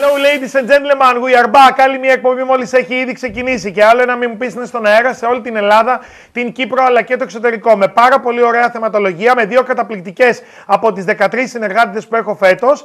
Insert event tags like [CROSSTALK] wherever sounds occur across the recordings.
Hello, ladies and gentlemen, we are back. Άλλη μια εκπομπή μόλις έχει ήδη ξεκινήσει. Και άλλο ένα μην μου πει είναι στον αέρα σε όλη την Ελλάδα, την Κύπρο αλλά και το εξωτερικό. Με πάρα πολύ ωραία θεματολογία, με δύο καταπληκτικές από τις 13 συνεργάτε που έχω φέτος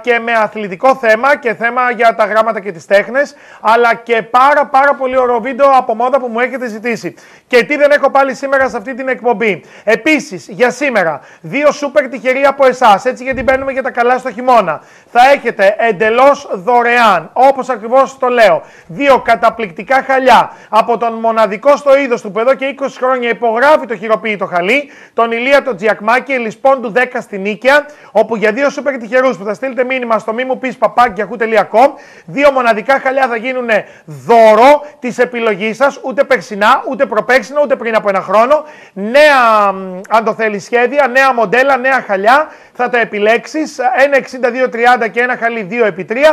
και με αθλητικό θέμα και θέμα για τα γράμματα και τις τέχνες. Αλλά και πάρα πάρα πολύ ωραίο βίντεο από μόδα που μου έχετε ζητήσει. Και τι δεν έχω πάλι σήμερα σε αυτή την εκπομπή. Επίσης, για σήμερα, δύο σούπερ τυχεροί από εσάς, έτσι γιατί μπαίνουμε για τα καλά στο χειμώνα. Θα έχετε εντελώς δωρεάν, όπως ακριβώς το λέω, δύο καταπληκτικά χαλιά από τον μοναδικό στο είδος του που εδώ και 20 χρόνια υπογράφει το χειροποίητο χαλί, τον Ηλία τον Τζιακμάκη, Ελισπών του 10 στην Νίκαια, όπου για δύο σούπερ τυχερούς που θα στείλετε μήνυμα στο μη μου πεις παπάκι.com, δύο μοναδικά χαλιά θα γίνουν δώρο της επιλογής σας, ούτε περσινά, ούτε προπέρσινα, ούτε πριν από ένα χρόνο. Νέα, αν το θέλεις, σχέδια, νέα μοντέλα, νέα χαλιά θα τα επιλέξεις. Ένα 62-30 και ένα χαλί 2 επί 3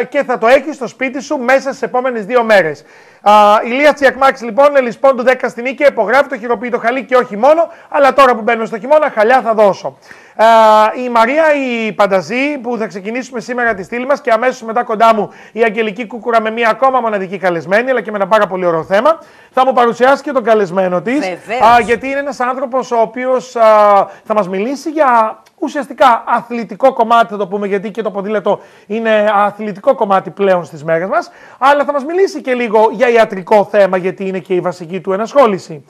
ε, και θα το έχεις στο σπίτι σου μέσα στις επόμενες δύο μέρες. Ηλία Τσιακμάξ λοιπόν, Ελισπών του 10 στην Νίκη, υπογράφει το χειροποίητο χαλί και όχι μόνο, αλλά τώρα που μπαίνουμε στο χειμώνα, χαλιά θα δώσω. Η Μαρία η Πανταζή που θα ξεκινήσουμε σήμερα τη στήλη μας και αμέσως μετά κοντά μου η Αγγελική Κούκουρα με μία ακόμα μοναδική καλεσμένη, αλλά και με ένα πάρα πολύ ωραίο θέμα. Θα μου παρουσιάσει και τον καλεσμένο της. Γιατί είναι ένας άνθρωπος ο οποίος θα μας μιλήσει για ουσιαστικά αθλητικό κομμάτι, θα το πούμε, γιατί και το ποδήλατο είναι αθλητικό κομμάτι πλέον στις μέρες μας. Αλλά θα μας μιλήσει και λίγο για ιατρικό θέμα, γιατί είναι και η βασική του ενασχόληση.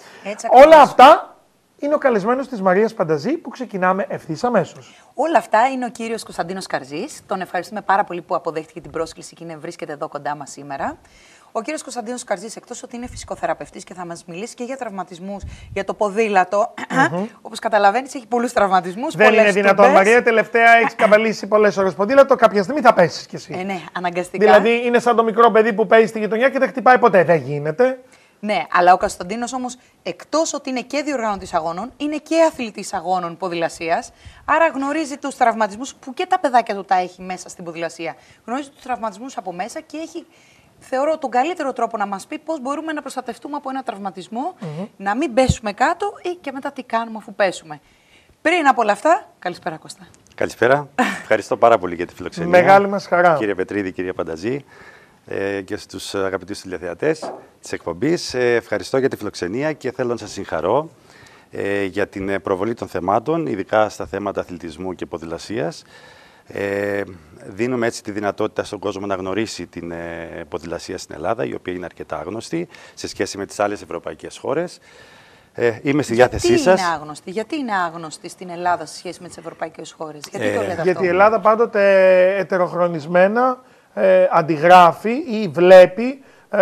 Όλα αυτά είναι ο καλεσμένος της Μαρίας Πανταζή που ξεκινάμε ευθύς αμέσως. Όλα αυτά είναι ο κύριος Κωνσταντίνος Καρζής. Τον ευχαριστούμε πάρα πολύ που αποδέχτηκε την πρόσκληση και είναι, βρίσκεται εδώ κοντά μας σήμερα. Ο κύριος Κωνσταντίνος Καρζής, εκτός ότι είναι φυσικοθεραπευτής και θα μας μιλήσει και για τραυματισμούς, για το ποδήλατο. Mm-hmm. Όπως καταλαβαίνεις, έχει πολλούς τραυματισμούς. Δεν είναι δυνατόν, Μαρία. Τελευταία έχεις καβαλήσει πολλές ώρες ποδήλατο. Κάποια στιγμή θα πέσεις κι εσύ. Ε, ναι, αναγκαστικά. Δηλαδή είναι σαν το μικρό παιδί που παίζει στη γειτονιά και δεν χτυπάει ποτέ. Δεν γίνεται. Ναι, αλλά ο Κωνσταντίνος όμως, εκτός ότι είναι και διοργανωτή αγώνων, είναι και αθλητής αγώνων ποδηλασίας. Άρα γνωρίζει τους τραυματισμούς που και τα παιδάκια του τα έχει μέσα στην ποδηλασία. Γνωρίζει τους τραυματισμούς από μέσα και έχει θεωρώ τον καλύτερο τρόπο να μας πει πώς μπορούμε να προστατευτούμε από ένα να μην πέσουμε κάτω ή και μετά τι κάνουμε αφού πέσουμε. Πριν από όλα αυτά, καλησπέρα Κώστα. Καλησπέρα. [LAUGHS] Ευχαριστώ πάρα πολύ για τη φιλοξενία. Μεγάλη μας χαρά. Κύριε Πετρίδη, κύριε Πανταζή ε, και στους αγαπητούς τηλεθεατές της εκπομπής. Ε, ευχαριστώ για τη φιλοξενία και θέλω να σας συγχαρώ ε, για την προβολή των θεμάτων, ειδικά στα θέματα αθλητισμού και ποδηλασίας. Ε, δίνουμε έτσι τη δυνατότητα στον κόσμο να γνωρίσει την ε, ποδηλασία στην Ελλάδα, η οποία είναι αρκετά άγνωστη σε σχέση με τις άλλες ευρωπαϊκές χώρες. Ε, είμαι στη διάθεσή γιατί σας. Είναι άγνωστη, γιατί είναι άγνωστη στην Ελλάδα σε σχέση με τις ευρωπαϊκές χώρες, Γιατί ε, το λέτε Γιατί η Ελλάδα πάντοτε ετεροχρονισμένα ε, αντιγράφει ή βλέπει ε,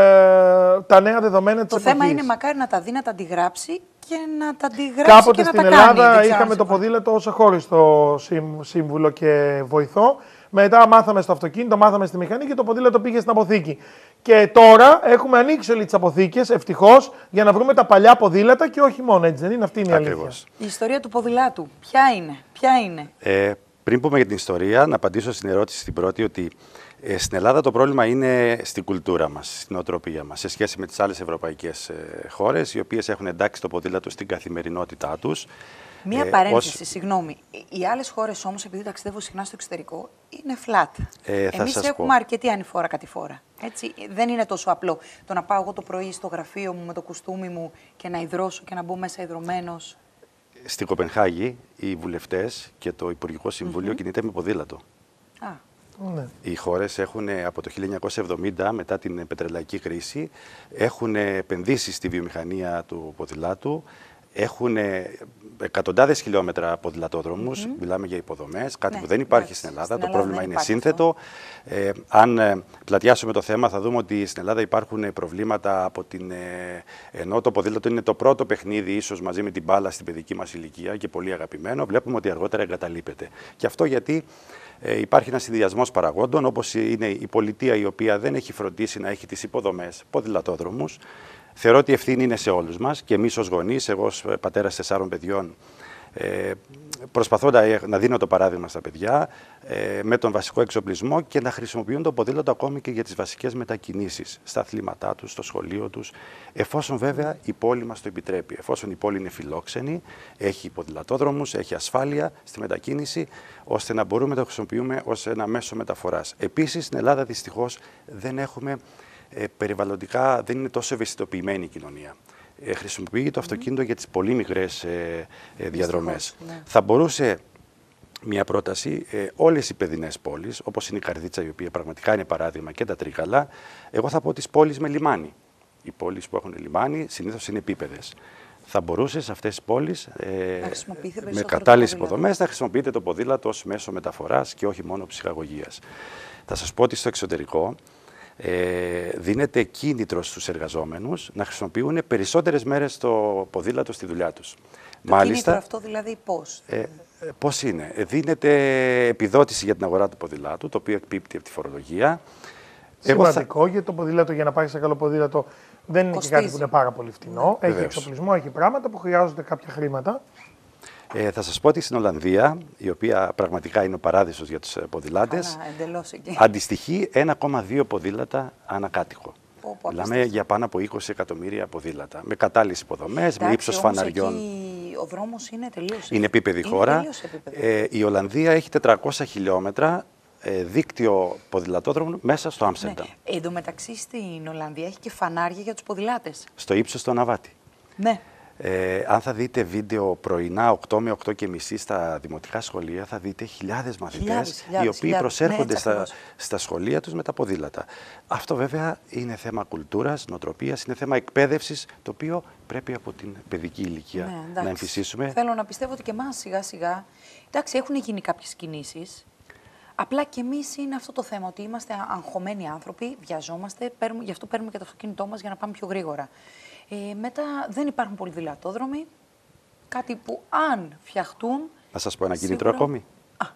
τα νέα δεδομένα της Το θέμα είναι μακάρι να τα δει να τα αντιγράψει και να τα αντιγράψει Κάποτε και στην να Ελλάδα τα κάνει. είχαμε το ποδήλατο ως αχώριστο σύμβουλο και βοηθό. Μετά μάθαμε στο αυτοκίνητο, μάθαμε στη μηχανή και το ποδήλατο πήγε στην αποθήκη. Και τώρα έχουμε ανοίξει όλες τις αποθήκες, ευτυχώς, για να βρούμε τα παλιά ποδήλατα και όχι μόνο έτσι. Δεν είναι; Αυτή είναι η αλήθεια. Η ιστορία του ποδηλάτου, ποια είναι, ποια είναι; Ε, πριν πούμε για την ιστορία, να απαντήσω στην ερώτηση στην πρώτη ότι ε, στην Ελλάδα το πρόβλημα είναι στην κουλτούρα μας, στην οτροπία μας, σε σχέση με τις άλλες ευρωπαϊκές ε, χώρες, οι οποίες έχουν εντάξει το ποδήλατο στην καθημερινότητά τους. Μία ε, παρένθεση, ως... συγγνώμη. Οι άλλες χώρες όμως, επειδή ταξιδεύω συχνά στο εξωτερικό, είναι flat. Ε, Εμείς έχουμε πω. αρκετή ανηφόρα κατηφόρα. Έτσι, δεν είναι τόσο απλό το να πάω εγώ το πρωί στο γραφείο μου με το κουστούμι μου και να υδρώσω και να μπω μέσα υδρωμένος. Στην Κοπενχάγη, οι βουλευτές και το Υπουργικό Συμβούλιο mm-hmm. κινείται με ποδήλατο. Α. Ναι. Οι χώρες έχουν από το 1970 μετά την πετρελαϊκή κρίση έχουν επενδύσεις στη βιομηχανία του ποδηλάτου έχουν εκατοντάδες χιλιόμετρα ποδηλατόδρομους. Mm Μιλάμε για υποδομές, κάτι ναι, που δεν υπάρχει στην Ελλάδα. το πρόβλημα είναι σύνθετο. Ε, αν ε, πλατιάσουμε το θέμα, θα δούμε ότι στην Ελλάδα υπάρχουν προβλήματα από την. Ε, ενώ το ποδήλατο είναι το πρώτο παιχνίδι, ίσως μαζί με την μπάλα στην παιδική μας ηλικία και πολύ αγαπημένο, βλέπουμε ότι αργότερα εγκαταλείπεται. Και αυτό γιατί ε, υπάρχει ένας συνδυασμός παραγόντων, όπως είναι η πολιτεία η οποία δεν έχει φροντίσει να έχει τις υποδομές, ποδηλατόδρομους. Θεωρώ ότι η ευθύνη είναι σε όλους μας και εμείς ως γονείς, εγώ ως πατέρας τεσσάρων παιδιών, Ε, προσπαθώ να, να δίνω το παράδειγμα στα παιδιά ε, με τον βασικό εξοπλισμό και να χρησιμοποιούν το ποδήλατο ακόμη και για τις βασικές μετακινήσεις στα αθλήματά τους, στο σχολείο τους, εφόσον βέβαια η πόλη μας το επιτρέπει. Εφόσον η πόλη είναι φιλόξενη, έχει ποδηλατόδρομους, έχει ασφάλεια στη μετακίνηση, ώστε να μπορούμε να το χρησιμοποιούμε ως ένα μέσο μεταφοράς. Επίσης, στην Ελλάδα δυστυχώς δεν έχουμε ε, περιβαλλοντικά, δεν είναι τόσο ευαισθητοποιημένη η κοινωνία. Ε, χρησιμοποιεί το αυτοκίνητο για τις πολύ μικρές ε, ε διαδρομές. Ναι. Θα μπορούσε μια πρόταση, ε, όλες οι παιδινές πόλεις, όπως είναι η Καρδίτσα, η οποία πραγματικά είναι παράδειγμα και τα Τρίκαλα, εγώ θα πω τις πόλεις με λιμάνι. Οι πόλεις που έχουν λιμάνι συνήθως είναι επίπεδες. Θα μπορούσε σε αυτές τις πόλεις ε, με κατάλληλες υποδομές να χρησιμοποιείτε το ποδήλατο ως μέσο μεταφοράς και όχι μόνο ψυχαγωγίας. Θα σας πω ότι στο εξωτερικό ε, δίνεται κίνητρο στους εργαζόμενους να χρησιμοποιούν περισσότερες μέρες το ποδήλατο στη δουλειά τους. Το Μάλιστα, κίνητρο αυτό δηλαδή πώς; Ε, πώς είναι; Ε, δίνεται επιδότηση για την αγορά του ποδηλάτου, το οποίο εκπίπτει από τη φορολογία. Σημαντικό, θα... γιατί το ποδήλατο για να πάρεις σε καλό ποδήλατο δεν είναι και κάτι που είναι πάρα πολύ φτηνό. Ναι. Έχει εξοπλισμό, έχει πράγματα που χρειάζονται κάποια χρήματα. Ε, θα σας πω ότι στην Ολλανδία, η οποία πραγματικά είναι ο παράδεισος για τους ε, ποδηλάτες, αντιστοιχεί 1,2 ποδήλατα ανακάτοικο. Μιλάμε για πάνω από 20 εκατομμύρια ποδήλατα. Με κατάλληλες υποδομές, με ύψο φαναριών. Εκεί ο δρόμος είναι τελείω. Είναι επίπεδη είναι χώρα. Ε, η Ολλανδία έχει 400 χιλιόμετρα ε, δίκτυο ποδηλατόδρομου μέσα στο Άμστερνταμ. Ναι. Εν τω μεταξύ στην Ολλανδία έχει και φανάρια για τους ποδηλάτες. Στο ύψος του Αναβάτη. Ναι. Ε, αν θα δείτε βίντεο πρωινά 8 με 8 και μισή στα δημοτικά σχολεία, θα δείτε χιλιάδες μαθητές οι οποίοι προσέρχονται ναι, στα, στα σχολεία τους με τα ποδήλατα. Αυτό βέβαια είναι θέμα κουλτούρας, νοοτροπίας, είναι θέμα εκπαίδευσης, το οποίο πρέπει από την παιδική ηλικία ναι, να εμφυσίσουμε. Θέλω να πιστεύω ότι και εμάς σιγά σιγά. Εντάξει, έχουν γίνει κάποιες κινήσεις. Απλά και εμείς είναι αυτό το θέμα, ότι είμαστε αγχωμένοι άνθρωποι, βιαζόμαστε, παίρνουμε, γι' αυτό παίρνουμε και το αυτοκίνητό μας για να πάμε πιο γρήγορα. Ε, μετά δεν υπάρχουν πολυδηλατόδρομοι. Κάτι που αν φτιαχτούν. Να σας πω ένα κίνητρο ακόμη. Α.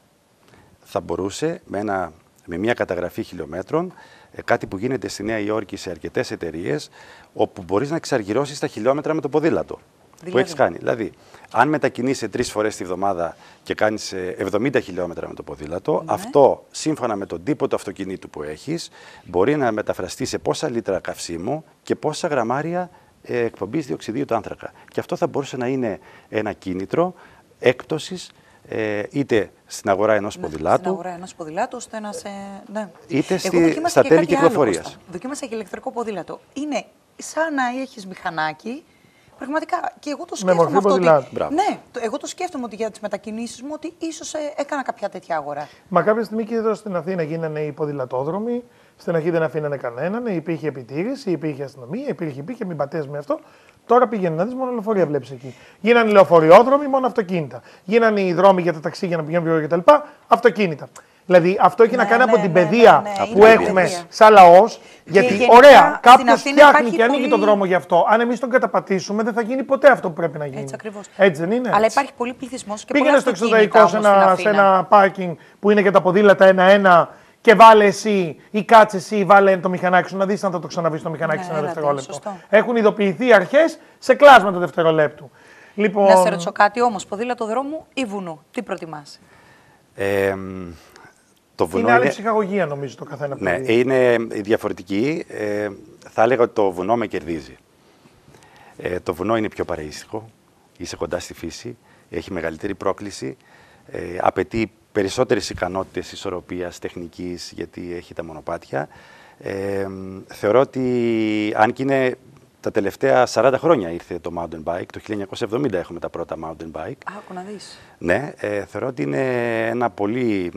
Θα μπορούσε με, ένα, με μια καταγραφή χιλιόμετρων ε, κάτι που γίνεται στη Νέα Υόρκη σε αρκετές εταιρείες, όπου μπορείς να εξαργυρώσεις τα χιλιόμετρα με το ποδήλατο. Δηλαδή. Που έχεις κάνει. Δηλαδή, αν μετακινείσαι τρεις φορές τη βδομάδα και κάνεις 70 ε, χιλιόμετρα με το ποδήλατο, ναι. αυτό σύμφωνα με τον τύπο του αυτοκινήτου που έχεις, μπορεί να μεταφραστεί σε πόσα λίτρα καυσίμου και πόσα γραμμάρια ε, εκπομπής διοξιδίου του άνθρακα. Και αυτό θα μπορούσε να είναι ένα κίνητρο έκπτωσης ε, είτε στην αγορά ενός ναι, ποδηλάτου. Στην αγορά ενός ποδηλάτου, ώστε να σε. Ναι. είτε στη, στα τέλη κυκλοφορίας. Δοκίμασα και ηλεκτρικό ποδήλατο. Είναι σαν να έχεις μηχανάκι. Πραγματικά. Και εγώ το σκέφτομαι αυτό. Ότι, ναι, το, εγώ το σκέφτομαι ότι για τις μετακινήσεις μου ότι ίσως ε, έκανα κάποια τέτοια αγορά. Μα κάποια στιγμή και εδώ στην Αθήνα γίνανε οι ποδηλατόδρομοι. Στην αρχή δεν αφήνανε κανέναν, υπήρχε επιτήρηση, υπήρχε αστυνομία, υπήρχε, υπήρχε, μην πατές με αυτό. Τώρα πήγαινε να δεις μόνο λεωφορεία βλέπεις εκεί. Γίνανε λεωφορειόδρομοι, μόνο αυτοκίνητα. Γίνανε οι δρόμοι για τα ταξί για να πηγαίνουν πιο κτλ. Αυτοκίνητα. Δηλαδή αυτό έχει ναι, να κάνει ναι, από την ναι, παιδεία ναι, που έχουμε σαν λαός. Γιατί ωραία, κάποιος φτιάχνει και ανοίγει τον δρόμο γι' αυτό. Αν εμείς τον καταπατήσουμε, δεν θα γίνει ποτέ αυτό που πρέπει να γίνει. Έτσι, ακριβώς. Έτσι δεν είναι. Αλλά υπάρχει πολύ πληθυσμός και Πήγαινε στο εξωτερικό σε ένα, σε ένα πάρκινγκ που είναι για τα ποδήλατα ένα-ένα και βάλε εσύ ή κάτσε εσύ ή βάλε το μηχανάκι σου να δεις αν θα το ξαναβεί το μηχανάκι ναι, σε ένα δευτερόλεπτο. Έχουν ειδοποιηθεί αρχές σε κλάσματα δευτερολέπτου. Λοιπόν... Να σε ρωτήσω κάτι όμως, ποδήλατο δρόμου ή βουνού, τι προτιμάς; Ε, το βουνό είναι άλλη είναι... ψυχαγωγία νομίζω το καθένα. Ναι, είναι διαφορετική. Ε, θα έλεγα ότι το βουνό με κερδίζει. Ε, το βουνό είναι πιο παραίσθηκο, είσαι κοντά στη φύση, έχει μεγαλύτερη πρόκληση, ε, απαιτεί περισσότερες ικανότητες ισορροπίας τεχνικής γιατί έχει τα μονοπάτια. Ε, θεωρώ ότι αν και είναι τα τελευταία 40 χρόνια ήρθε το mountain bike, το 1970 έχουμε τα πρώτα mountain bike. Άκου να δεις. Ναι, ε, θεωρώ ότι είναι ένα πολύ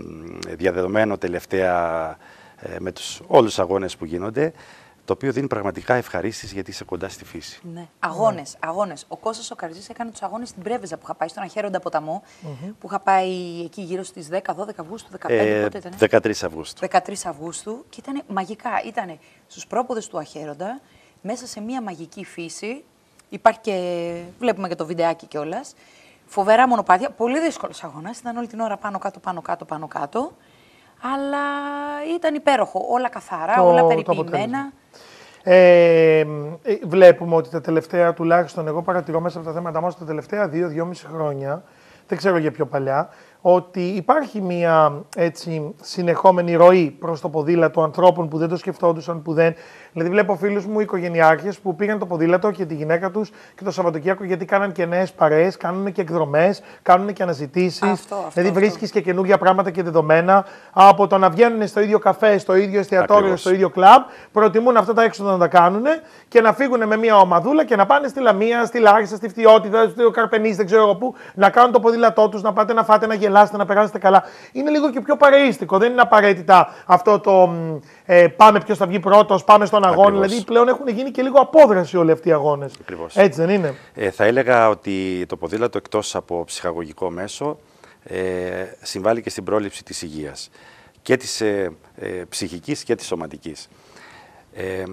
διαδεδομένο τελευταία ε, με τους όλους τους αγώνες που γίνονται το οποίο δίνει πραγματικά ευχαρίστηση γιατί είσαι κοντά στη φύση. Ναι. Αγώνες, ναι. αγώνες. Ο Κώστας ο Καρζής έκανε τους αγώνες στην Πρέβεζα που είχα πάει στον Αχαίροντα ποταμό, που είχα πάει εκεί γύρω στις 10-12 Αυγούστου, 15 ε, πότε ήταν. 13 Αυγούστου. 13 Αυγούστου και ήταν μαγικά. Ήταν στους πρόποδες του Αχαίροντα, μέσα σε μια μαγική φύση. Υπάρχει και. Βλέπουμε και το βιντεάκι κιόλας. Φοβερά μονοπάτια. Πολύ δύσκολος αγώνας. Ήταν όλη την ώρα πάνω κάτω, πάνω κάτω, πάνω κάτω. Αλλά ήταν υπέροχο. Όλα καθαρά, το, όλα περιποιημένα. Ε, ε, βλέπουμε ότι τα τελευταία, τουλάχιστον εγώ παρατηρώ μέσα από τα θέματα μας, τα τελευταία δύο-δυόμιση χρόνια, δεν ξέρω για πιο παλιά, ότι υπάρχει μια έτσι, συνεχόμενη ροή προς το ποδήλατο ανθρώπων που δεν το σκεφτόντουσαν, που δεν. Δηλαδή, βλέπω φίλους μου οικογενειάρχες που πήγαν το ποδήλατο και τη γυναίκα τους και το Σαββατοκύριακο γιατί κάναν και νέες παρέες, κάνουν και εκδρομές, κάνουν και αναζητήσεις. Δηλαδή, βρίσκεις και καινούργια πράγματα και δεδομένα. Από το να βγαίνουν στο ίδιο καφέ, στο ίδιο εστιατόριο, Ακριβώς. στο ίδιο κλαμπ, προτιμούν αυτά τα έξοδα να τα κάνουν και να φύγουν με μια ομαδούλα και να πάνε στη Λαμία, στη Λάρισα, στη Φτιότητα, στο Καρπενής, δεν ξέρω πού, να κάνουν το ποδήλατό τους, να πάτε να φάτε, να γελάσετε, να περάσετε καλά. Είναι λίγο και πιο παρείστικο. Δεν είναι απαραίτητα αυτό το ε, πάμε ποιος θα βγει πρώτος, πάμε στον αγώνα. Ακριβώς. Δηλαδή πλέον έχουν γίνει και λίγο απόδραση όλοι αυτοί οι αγώνες. Έτσι δεν είναι; Ε, θα έλεγα ότι το ποδήλατο εκτός από ψυχαγωγικό μέσο ε, συμβάλλει και στην πρόληψη της υγείας και της ε, ε, ψυχικής και της σωματικής. Ε,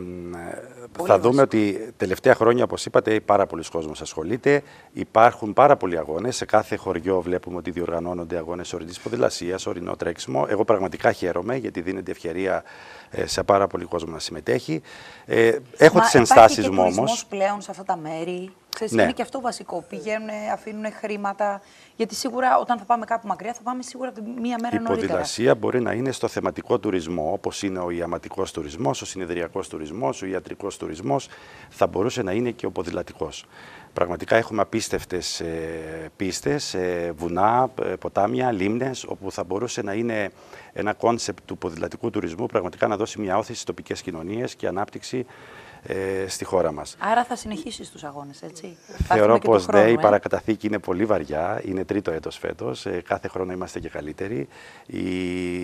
θα δούμε ότι τελευταία χρόνια, όπως είπατε, πάρα πολλοί κόσμος ασχολείται. Υπάρχουν πάρα πολλοί αγώνες. Σε κάθε χωριό βλέπουμε ότι διοργανώνονται αγώνες ορεινής ποδηλασίας, ορεινό τρέξιμο. Εγώ πραγματικά χαίρομαι γιατί δίνεται ευκαιρία ε, σε πάρα πολύ κόσμο να συμμετέχει. Ε, έχω Μα τις ενστάσεις μου όμως. πλέον σε αυτά τα μέρη. Ξέρεις, ναι. Είναι και αυτό βασικό. Πηγαίνουν, αφήνουν χρήματα. Γιατί σίγουρα όταν θα πάμε κάπου μακριά θα πάμε σίγουρα μία μέρα νωρίτερα. Η ποδηλασία μπορεί να είναι στο θεματικό τουρισμό, όπως είναι ο ιαματικός τουρισμός, ο συνεδριακός τουρισμός, ο ιατρικός τουρισμός. Θα μπορούσε να είναι και ο ποδηλατικός. Πραγματικά έχουμε απίστευτες ε, πίστες, ε, βουνά, ε, ποτάμια, λίμνες, όπου θα μπορούσε να είναι ένα concept του ποδηλατικού τουρισμού, πραγματικά να δώσει μια ώθηση στις τοπικές κοινωνίες και ανάπτυξη ε, στη χώρα μας. Άρα θα συνεχίσεις τους αγώνες, έτσι. Θεωρώ πως ναι, η παρακαταθήκη είναι πολύ βαριά, είναι τρίτο έτος φέτος, ε, κάθε χρόνο είμαστε και καλύτεροι. Η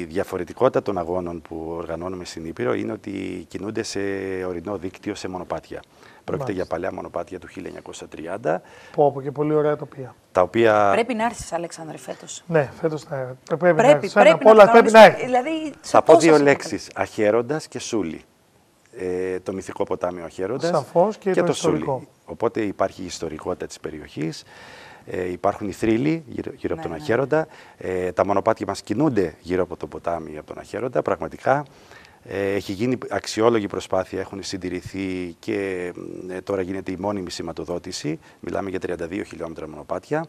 διαφορετικότητα των αγώνων που οργανώνουμε στην Ήπειρο είναι ότι κινούνται σε ορεινό δίκτυο σε μονοπάτια. Πρόκειται για παλιά μονοπάτια του 1930. Πω, πω και πολύ ωραία τοπία. Τα οποία... Πρέπει να έρθεις, Αλέξανδρε, φέτος. Ναι, φέτος θα πρέπει, πρέπει να έρθει. Πρέπει, να, πρέπει να έρθει. Δηλαδή, θα πω δύο λέξεις. Αχαίροντας και Σούλη ε, το μυθικό ποτάμι Αχέροντας Σαφώς και, και το, το Σούλι. Οπότε υπάρχει η ιστορικότητα της περιοχής, ε, υπάρχουν οι θρύλοι γύρω, γύρω από τον ναι, ναι. Αχέροντα, ε, τα μονοπάτια μας κινούνται γύρω από το ποτάμι από τον Αχέροντα, πραγματικά. Ε, έχει γίνει αξιόλογη προσπάθεια, έχουν συντηρηθεί και ε, τώρα γίνεται η μόνιμη σηματοδότηση. Μιλάμε για 32 χιλιόμετρα μονοπάτια,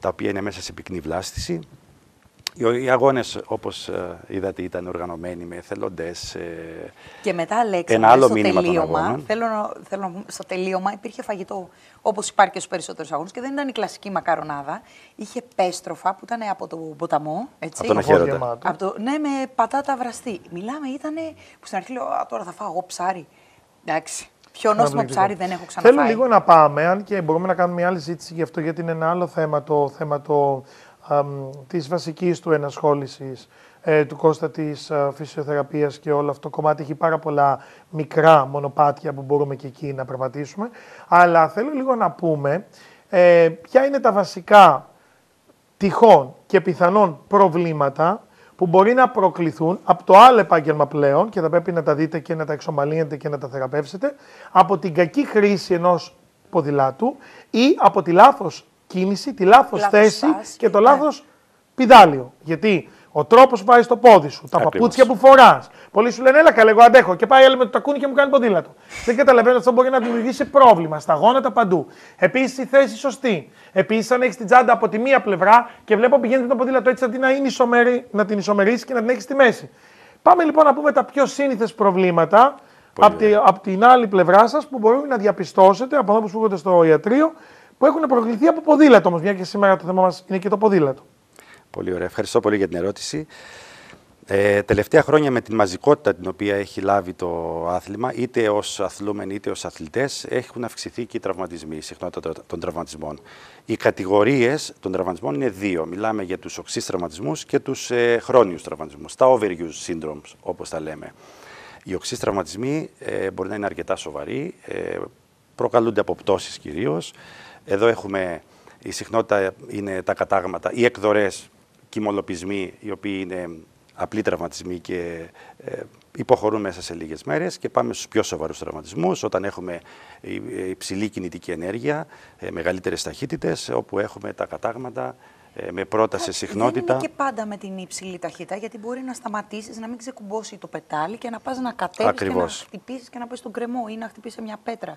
τα οποία είναι μέσα σε πυκνή βλάστηση. Οι αγώνες, όπως ε, είδατε, ήταν οργανωμένοι με εθελοντές. Ε, και μετά, Αλέξανδρε, ένα άλλο στο τελείωμα, θέλω, θέλω, στο τελείωμα υπήρχε φαγητό, όπως υπάρχει και στους περισσότερους αγώνες, και δεν ήταν η κλασική μακαρονάδα. Είχε πέστροφα που ήταν από το ποταμό, έτσι. Από τον Από το, ναι, με πατάτα βραστή. Μιλάμε, ήταν που στην αρχή λέω, τώρα θα φάω εγώ ψάρι. Εντάξει. Πιο νόστιμο ψάρι δεν έχω ξαναφάει. Θέλω λίγο να πάμε, αν και μπορούμε να κάνουμε μια άλλη ζήτηση γι' αυτό, γιατί είναι ένα άλλο θέμα το, θέμα το της βασικής του ενασχόλησης ε, του Κώστα της α, φυσιοθεραπείας και όλο αυτό το κομμάτι έχει πάρα πολλά μικρά μονοπάτια που μπορούμε και εκεί να περπατήσουμε. Αλλά θέλω λίγο να πούμε ε, ποια είναι τα βασικά τυχόν και πιθανόν προβλήματα που μπορεί να προκληθούν από το άλλο επάγγελμα πλέον και θα πρέπει να τα δείτε και να τα εξομαλύνετε και να τα θεραπεύσετε από την κακή χρήση ενός ποδηλάτου ή από τη λάθος κίνηση, τη λάθος θέση και το ναι. λάθος πιδάλιο. Γιατί ο τρόπος που πάει στο πόδι σου, τα παπούτσια που φοράς. Πολλοί σου λένε, Έλα, καλέ, εγώ αντέχω. Και πάει άλλη με το τακούνι και μου κάνει ποδήλατο. Δεν καταλαβαίνω αυτό μπορεί να δημιουργήσει πρόβλημα στα γόνατα παντού. Επίσης η θέση σωστή. Επίσης, αν έχεις την τσάντα από τη μία πλευρά και βλέπω πηγαίνει με το ποδήλατο έτσι, αντί να, είναι ισομερή, να την ισομερίσεις και να την έχεις στη μέση. Πάμε λοιπόν να πούμε τα πιο σύνηθες προβλήματα από, τη, από την άλλη πλευρά σας που μπορούμε να διαπιστώσετε από εδώ που σου στο ιατρείο που έχουν προκληθεί από ποδήλατο όμως, μια και σήμερα το θέμα μας είναι και το ποδήλατο. Πολύ ωραία. Ευχαριστώ πολύ για την ερώτηση. Ε, τελευταία χρόνια με την μαζικότητα την οποία έχει λάβει το άθλημα, είτε ως αθλούμενοι είτε ως αθλητές, έχουν αυξηθεί και οι τραυματισμοί, η συχνότητα των τραυματισμών. Οι κατηγορίες των τραυματισμών είναι δύο. Μιλάμε για τους οξύς τραυματισμούς και τους ε, χρόνιους τραυματισμούς, τα overuse syndromes, όπως τα λέμε. Οι οξύς τραυματισμοί ε, μπορεί να είναι αρκετά σοβαροί, ε, προκαλούνται από πτώσεις κυρίως. Εδώ έχουμε, η συχνότητα είναι τα κατάγματα, οι εκδορές, κοιμολοπισμοί, οι οποίοι είναι απλοί τραυματισμοί και ε, υποχωρούν μέσα σε λίγες μέρες και πάμε στους πιο σοβαρούς τραυματισμούς όταν έχουμε υψηλή κινητική ενέργεια, ε, μεγαλύτερες ταχύτητες, όπου έχουμε τα κατάγματα ε, με πρόταση συχνότητα. Δεν είναι και πάντα με την υψηλή ταχύτητα, γιατί μπορεί να σταματήσεις, να μην ξεκουμπώσει το πετάλι και να πας να κατέβεις και να χτυπήσεις και να πεις στον κρεμό ή να χτυπήσει μια πέτρα.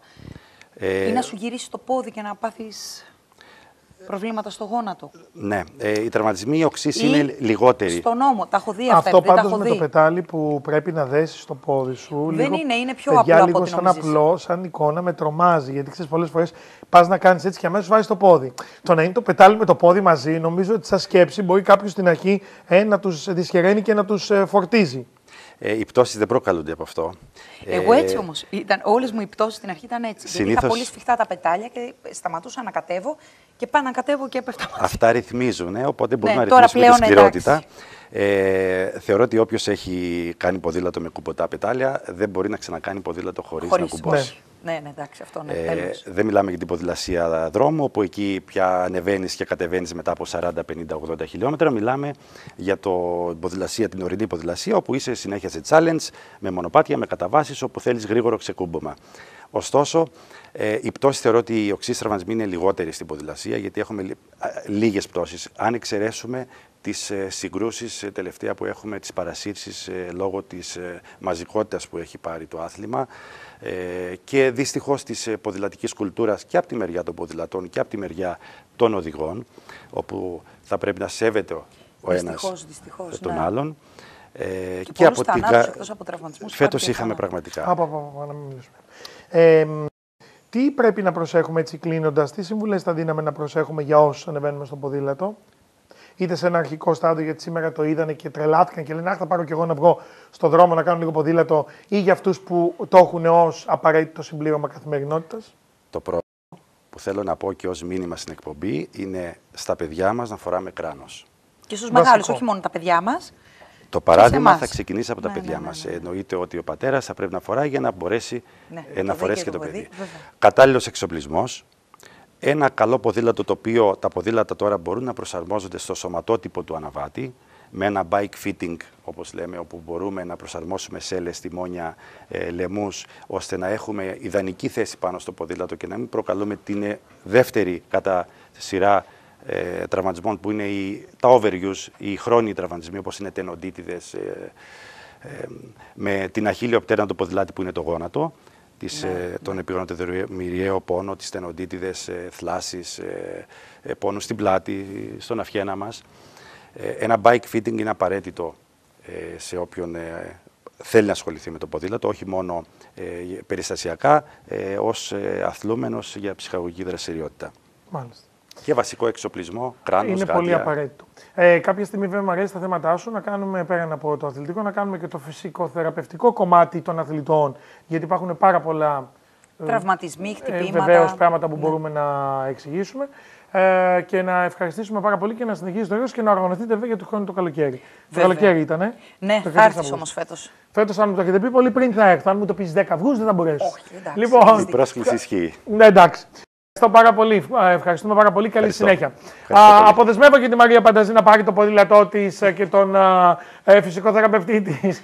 Ε, ή να σου γυρίσει το πόδι και να πάθεις... Προβλήματα στο γόνατο. Ναι, ε, οι τραυματισμοί οξύς Ή είναι λιγότεροι. Στο νόμο. Τα έχω δει αυτά. Αυτό επειδή τα πάντως έχω με δει. το πετάλι που πρέπει να δέσεις στο πόδι σου. Δεν λίγο, είναι, είναι πιο παιδιά, απλό από λίγο ό,τι σαν νομίζεις. απλό, σαν εικόνα, με τρομάζει. Γιατί ξέρεις, πολλές φορές πας να κάνεις έτσι και αμέσως βάζεις το πόδι. Το να είναι το πετάλι με το πόδι μαζί, νομίζω ότι σαν σκέψη μπορεί κάποιος στην αρχή ε, να τους δυσχεραίνει και να τους φορτίζει. Ε, οι πτώσεις δεν προκαλούνται από αυτό. Εγώ Ε, έτσι όμως. Όλες μου οι πτώσεις στην αρχή ήταν έτσι. Γιατί είχα Συνήθως- πολύ σφιχτά τα πετάλια και σταματούσα να κατέβω και πάω να κατέβω και έπεφτα μαζί. Αυτά ρυθμίζουν, ε, οπότε μπορούμε Ναι, να τώρα ρυθμίσουμε τη πλέον σκληρότητα. Ε, θεωρώ ότι όποιος έχει κάνει ποδήλατο με κουμποτά πετάλια δεν μπορεί να ξανακάνει ποδήλατο χωρίς να Χωρίς. κουμπώσει. Ναι, ναι, εντάξει, αυτό ναι. Ε, τέλος. δεν μιλάμε για την ποδηλασία δρόμου, όπου εκεί πια ανεβαίνεις και κατεβαίνεις μετά από 40, 50, 80 χιλιόμετρα. Μιλάμε για το ποδηλασία, την ορεινή ποδηλασία, όπου είσαι συνέχεια σε challenge, με μονοπάτια, με καταβάσεις, όπου θέλεις γρήγορο ξεκούμπομα. Ωστόσο, ε, οι πτώσει θεωρώ ότι οι οξύ τραυματισμοί είναι λιγότεροι στην ποδηλασία, γιατί έχουμε λίγες πτώσεις. Αν εξαιρέσουμε τις ε, συγκρούσεις τελευταία που έχουμε, τις παρασύρσεις ε, λόγω της ε, μαζικότητας που έχει πάρει το άθλημα ε, και δυστυχώς της ε, ποδηλατικής κουλτούρας και από τη μεριά των ποδηλατών και από τη μεριά των οδηγών, όπου θα πρέπει να σέβεται ο ένας Δυστυχώς, δυστυχώς, τον ναι. άλλον. Ε, Και πολλούς από την θανάτους κα- εκτός από τραυματισμούς Φέτος υπάρχει είχαμε θάνατο. πραγματικά. Από, από, από, να μην μιλήσουμε. Ε, μ, τι πρέπει να προσέχουμε έτσι κλείνοντας, τι συμβουλές θα δίναμε να προσέχουμε για όσους ανεβαίνουμε στο ποδήλατο, είτε σε ένα αρχικό στάδιο, γιατί σήμερα το είδανε και τρελάθηκαν και λένε Αχ, θα πάρω κι εγώ να βγω στον δρόμο να κάνω λίγο ποδήλατο, ή για αυτούς που το έχουν ως απαραίτητο συμπλήρωμα καθημερινότητας. Το πρώτο που θέλω να πω και ως μήνυμα στην εκπομπή είναι στα παιδιά μας να φοράμε κράνος. Και στους Βασικό. μεγάλου, όχι μόνο τα παιδιά μας. Το παράδειγμα εμάς. θα ξεκινήσει από τα Ναι, παιδιά ναι, ναι, μας. ναι, ναι. Εννοείται ότι ο πατέρας θα πρέπει να φοράει για να μπορέσει Ναι, ε, να το φορέσει δει και και το το παιδί. παιδί, βέβαια. Κατάλληλος εξοπλισμός. Ένα καλό ποδήλατο το οποίο τα ποδήλατα τώρα μπορούν να προσαρμόζονται στο σωματότυπο του αναβάτη με ένα bike fitting όπως λέμε όπου μπορούμε να προσαρμόσουμε σέλες, τιμόνια, ε, λαιμούς ώστε να έχουμε ιδανική θέση πάνω στο ποδήλατο και να μην προκαλούμε την ε, δεύτερη κατά σειρά ε, τραυματισμών που είναι οι, τα overuse, οι χρόνιοι τραυματισμοί όπως είναι τενοντίτιδες, ε, ε, με την αχίλιο πτέρνα του ποδηλάτη που είναι το γόνατο, της, ε, τον επιγονατοδρομηριαίο πόνο, τις τενοντίτιδες, ε, θλάσεις, ε, ε, πόνο στην πλάτη, στον αυχένα μας. Ε, ένα bike fitting είναι απαραίτητο ε, σε όποιον ε, θέλει να ασχοληθεί με το ποδήλατο, όχι μόνο ε, περιστασιακά, ε, ως ε, αθλούμενος για ψυχαγωγική δραστηριότητα. Μάλιστα. Και βασικό εξοπλισμό, κράνος, Είναι γάντια. πολύ απαραίτητο. Ε, κάποια στιγμή, βέβαια, μου αρέσει τα θέματά σου να κάνουμε πέραν από το αθλητικό, να κάνουμε και το φυσικό θεραπευτικό κομμάτι των αθλητών. Γιατί υπάρχουν πάρα πολλά Τραυματισμοί, χτυπήματα. βεβαίως πράγματα που Ναι. μπορούμε να εξηγήσουμε. Ε, και να ευχαριστήσουμε πάρα πολύ και να συνεχίσει το έργο και να οργανωθείτε βέβαια για το χρόνο το καλοκαίρι. Το Βέβαια. καλοκαίρι ήταν. Ναι, θα έρθεις όμως φέτος. Φέτος, αν μου το έχετε πει πολύ πριν, θα έρθω. Αν μου το πεις 10 Αυγούστου, δεν θα μπορέσω. Όχι, εντάξει. Λοιπόν, Η πρόσκληση ισχύει. ναι, εντάξει. Ευχαριστώ πάρα πολύ. Α, Ευχαριστούμε πάρα πολύ. Καλή Ευχαριστώ. συνέχεια. Ευχαριστώ Α, πολύ. αποδεσμεύω και τη Μαρία Πανταζή να πάρει το ποδήλατό της και τον α, ε, φυσικό θεραπευτή της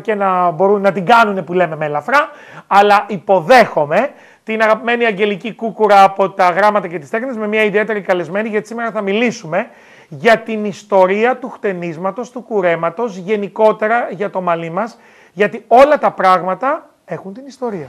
και να μπορούν να την κάνουν που λέμε με ελαφρά. Αλλά υποδέχομαι την αγαπημένη Αγγελική Κούκουρα από τα γράμματα και τις τέχνες με μια ιδιαίτερη καλεσμένη γιατί σήμερα θα μιλήσουμε για την ιστορία του χτενίσματος, του κουρέματος, γενικότερα για το μαλλί μας, γιατί όλα τα πράγματα έχουν την ιστορία.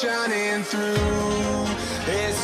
shining through. It's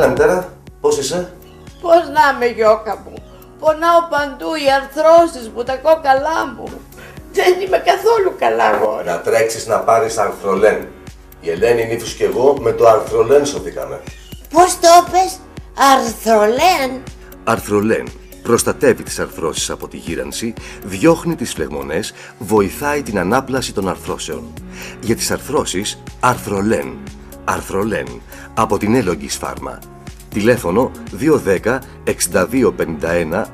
Έλα μητέρα, πώς είσαι; Πώς να είμαι γιώκα μου. Πονάω παντού οι αρθρώσεις μου, τα κόκαλά μου. Δεν είμαι καθόλου καλά γόρα. Να τρέξεις να πάρεις αρθρολέν. Η Ελένη Νύφους και εγώ με το αρθρολέν σωθήκαμε. Πώς το πες, αρθρολέν; Αρθρολέν. προστατεύει τις αρθρώσεις από τη γύρανση, διώχνει τις φλεγμονές, βοηθάει την ανάπλαση των αρθρώσεων. Για τις αρθρώσεις, αρθρολέν. Αρθρολέν, από την Έλογγις Φάρμα. Τηλέφωνο 210 62 51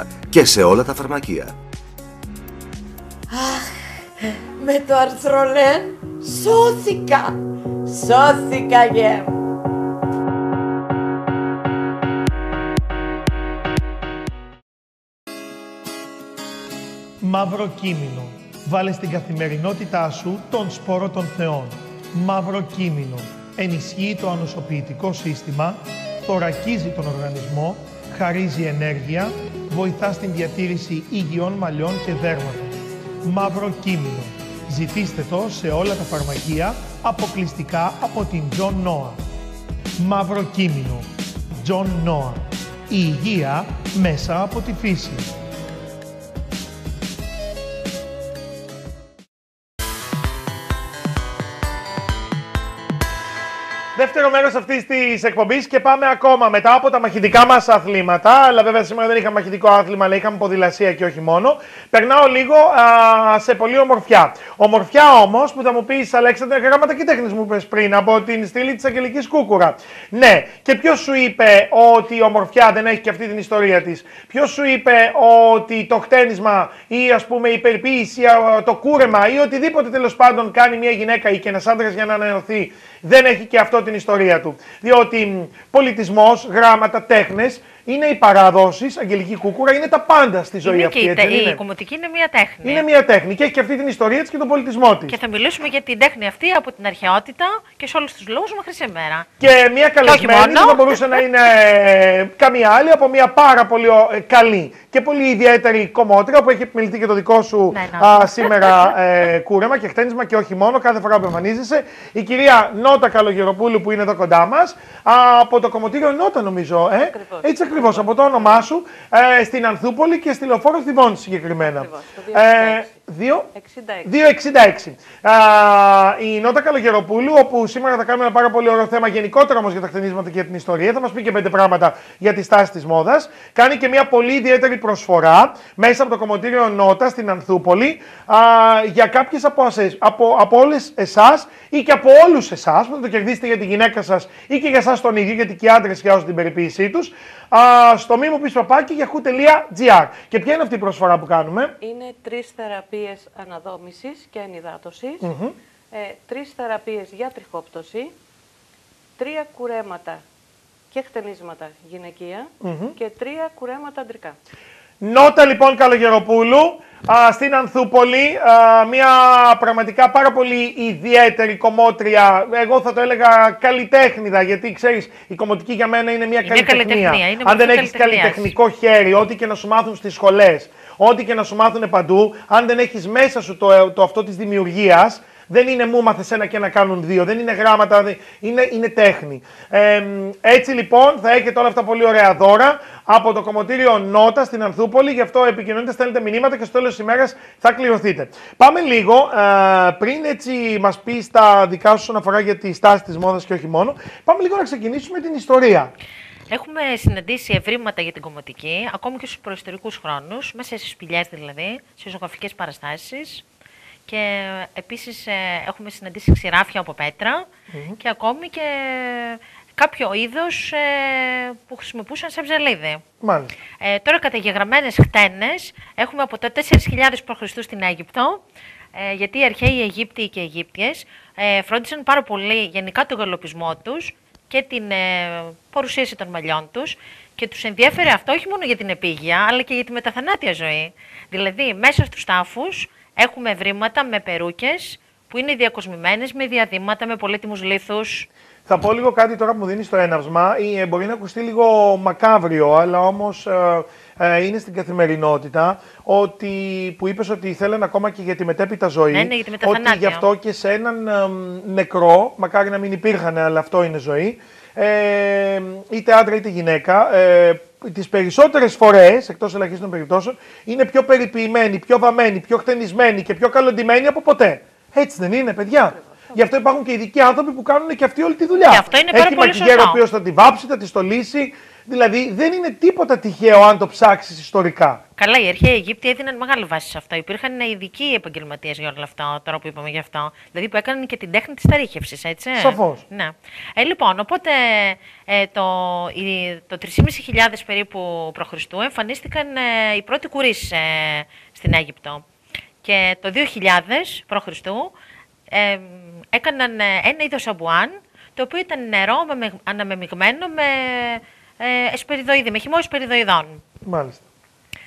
080 και σε όλα τα φαρμακεία. Με το αρθρολέν σώθηκα. Σώθηκα γε μου. Μαύρο κείμενο. Βάλε στην καθημερινότητά σου τον σπόρο των θεών. Μαύρο κείμενο. Ενισχύει το ανοσοποιητικό σύστημα, θωρακίζει τον οργανισμό, χαρίζει ενέργεια, βοηθά στην διατήρηση υγιών μαλλιών και δέρματος. Μαύρο κείμενο. Ζητήστε το σε όλα τα φαρμακεία αποκλειστικά από την John Noah. Μαύρο κείμενο. John Noah. Η υγεία μέσα από τη φύση. Δεύτερο μέρος αυτής της εκπομπής και πάμε ακόμα μετά από τα μαχητικά μας αθλήματα. Αλλά βέβαια σήμερα δεν είχαμε μαχητικό άθλημα, αλλά είχαμε ποδηλασία και όχι μόνο. Περνάω λίγο α, σε πολύ ομορφιά. Ομορφιά όμως που θα μου πεις, Αλέξανδρα, γράμματα και τέχνης μου είπε πριν από την στήλη της Αγγελικής Κούκουρα. Ναι, και ποιος σου είπε ότι η ομορφιά δεν έχει και αυτή την ιστορία της; Ποιος σου είπε ότι το χτένισμα ή ας πούμε η περιποίηση, το κούρεμα ή οτιδήποτε τέλος πάντων κάνει μια γυναίκα ή και ένας άντρας για να ανανεωθεί δεν έχει και αυτό την ιστορία του. Διότι πολιτισμός, γράμματα, τέχνες είναι οι παραδόσεις, Αγγελική Κούκουρα, είναι τα πάντα στη ζωή είναι αυτή. και η, έτσι, τε- δεν η είναι; κομμωτική είναι μια τέχνη. είναι μια τέχνη και έχει και αυτή την ιστορία της και τον πολιτισμό της. Και θα μιλήσουμε για την τέχνη αυτή από την αρχαιότητα και σε όλους τους λόγους μέχρι σήμερα. Και μια καλεσμένη μόνο. δεν θα μπορούσε να είναι ε, καμία άλλη από μια πάρα πολύ ο- ε, καλή και πολύ ιδιαίτερη κομμότρια που έχει επιμεληθεί και το δικό σου Ναι, ναι. α, σήμερα ε, κούρεμα και χτένισμα και όχι μόνο, κάθε φορά που εμφανίζεσαι. Η κυρία Νότα Καλογεροπούλου που είναι εδώ κοντά μας από το κομμωτήριο Νότα νομίζω. Ε; Έτσι ακριβώς, από το όνομά σου ε, στην Ανθούπολη και στη Λεωφόρο Θηβών συγκεκριμένα. Ακριβώς, το Ε, δύο, 66. 2,66. Α, η Νότα Καλογεροπούλου, όπου σήμερα θα κάνουμε ένα πάρα πολύ ωραίο θέμα γενικότερα όμως για τα χτενίσματα και για την ιστορία. Θα μας πει και πέντε πράγματα για τη στάση της μόδας. Κάνει και μια πολύ ιδιαίτερη προσφορά μέσα από το κομμωτήριο Νότα στην Ανθούπολη α, για κάποιες από, ασες- από, από όλες εσάς ή και από όλους εσάς που θα το κερδίσετε για τη γυναίκα σας ή και για εσάς τον ίδιο, γιατί και οι άντρες χρειάζονται την περιποίησή τους. Στο μήμο πεις παπάκι yahoo.gr. Και ποια είναι αυτή η προσφορά που κάνουμε; Είναι τρεις θεραπείες αναδόμησης και ενυδάτωσης, ε, τρεις θεραπείες για τριχόπτωση, τρία κουρέματα και χτενίσματα γυναικεία και τρία κουρέματα αντρικά. Νότα λοιπόν Καλογεροπούλου α, στην Ανθούπολη, α, μια πραγματικά πάρα πολύ ιδιαίτερη κομμότρια, εγώ θα το έλεγα καλλιτέχνηδα, γιατί ξέρεις η κομμωτική για μένα είναι μια Είναι καλλιτεχνία. καλλιτεχνία, είναι αν δεν μορφή έχεις καλλιτεχνίας. καλλιτεχνικό χέρι, ό,τι και να σου μάθουν στις σχολές, ό,τι και να σου μάθουν παντού, αν δεν έχεις μέσα σου το, το αυτό της δημιουργίας, δεν είναι μου μάθε ένα και να κάνουν δύο. Δεν είναι γράμματα, δεν- είναι, είναι τέχνη. Ε, έτσι λοιπόν θα έχετε όλα αυτά πολύ ωραία δώρα από το κομμωτήριο Νότα στην Ανθούπολη. Γι' αυτό επικοινωνείτε, στέλνετε μηνύματα και στο τέλος της ημέρας θα κληρωθείτε. Πάμε λίγο, ε, πριν έτσι μας πεις τα δικά σου όσον αφορά για τη στάση της μόδας και όχι μόνο, πάμε λίγο να ξεκινήσουμε την ιστορία. Έχουμε συναντήσει ευρήματα για την κομμωτική, ακόμη και στους προϊστορικούς χρόνους, μέσα στις σπηλιές δηλαδή, σε ζωγραφικές παραστάσεις. Και επίσης έχουμε συναντήσει ξηράφια από πέτρα και ακόμη και κάποιο είδος που χρησιμοποιούσαν σε ψαλίδι. Μάλιστα. Ε, τώρα καταγεγραμμένες χτένες έχουμε από τα 4.000 π.Χ. στην Αίγυπτο, ε, γιατί οι αρχαίοι Αιγύπτιοι και Αιγύπτιες ε, φρόντισαν πάρα πολύ γενικά τον γαλοπισμό τους και την ε, παρουσίαση των μαλλιών τους και τους ενδιέφερε αυτό όχι μόνο για την επίγεια, αλλά και για τη μεταθανάτια ζωή. Δηλαδή, μέσα στους τάφους έχουμε ευρήματα με περούκες που είναι διακοσμημένες με διαδήματα, με πολύτιμους λίθους. Θα πω λίγο κάτι τώρα που μου δίνεις το έναυσμα. Ή, ε, Μπορεί να ακουστεί λίγο μακάβριο, αλλά όμως είναι στην καθημερινότητα. Ότι, που είπες ότι θέλουν ακόμα και για τη μετέπειτα ζωή. Ναι, ναι, για τη ότι μεταθανάτια. γι' αυτό και σε έναν ε, νεκρό, μακάρι να μην υπήρχαν, αλλά αυτό είναι ζωή. Ε, είτε άντρα είτε γυναίκα, ε, τις περισσότερες φορές, εκτός ελαχίστων περιπτώσεων, είναι πιο περιποιημένοι, πιο βαμμένοι, πιο χτενισμένοι και πιο καλοντημένοι από ποτέ. Έτσι δεν είναι, παιδιά. Γι' αυτό υπάρχουν και ειδικοί άνθρωποι που κάνουν και αυτοί όλη τη δουλειά. Και αυτό είναι πάρα Έχει πολύ μακιγέρο ο σωστό. οποίος θα τη βάψει, θα τη στολίσει. Δηλαδή δεν είναι τίποτα τυχαίο αν το ψάξεις ιστορικά. Καλά, οι αρχαίοι Αιγύπτιοι έδιναν μεγάλη βάση σε αυτό. Υπήρχαν ειδικοί επαγγελματίες για όλο αυτό, τώρα που είπαμε γι' αυτό. Δηλαδή που έκαναν και την τέχνη της ταρίχευση, έτσι. Σαφώς. Ναι. Ε, λοιπόν, οπότε ε, το, η, το 3.500 περίπου π.Χ. εμφανίστηκαν ε, οι πρώτοι κουρίς ε, στην Αίγυπτο. Και το 2000 π.Χ. Ε, έκαναν ε, ένα είδος αμπουάν, το οποίο ήταν νερό με, αναμεμειγμένο με ε, εσπεριδοειδή, με χυμό εσπεριδοειδών. Μάλιστα.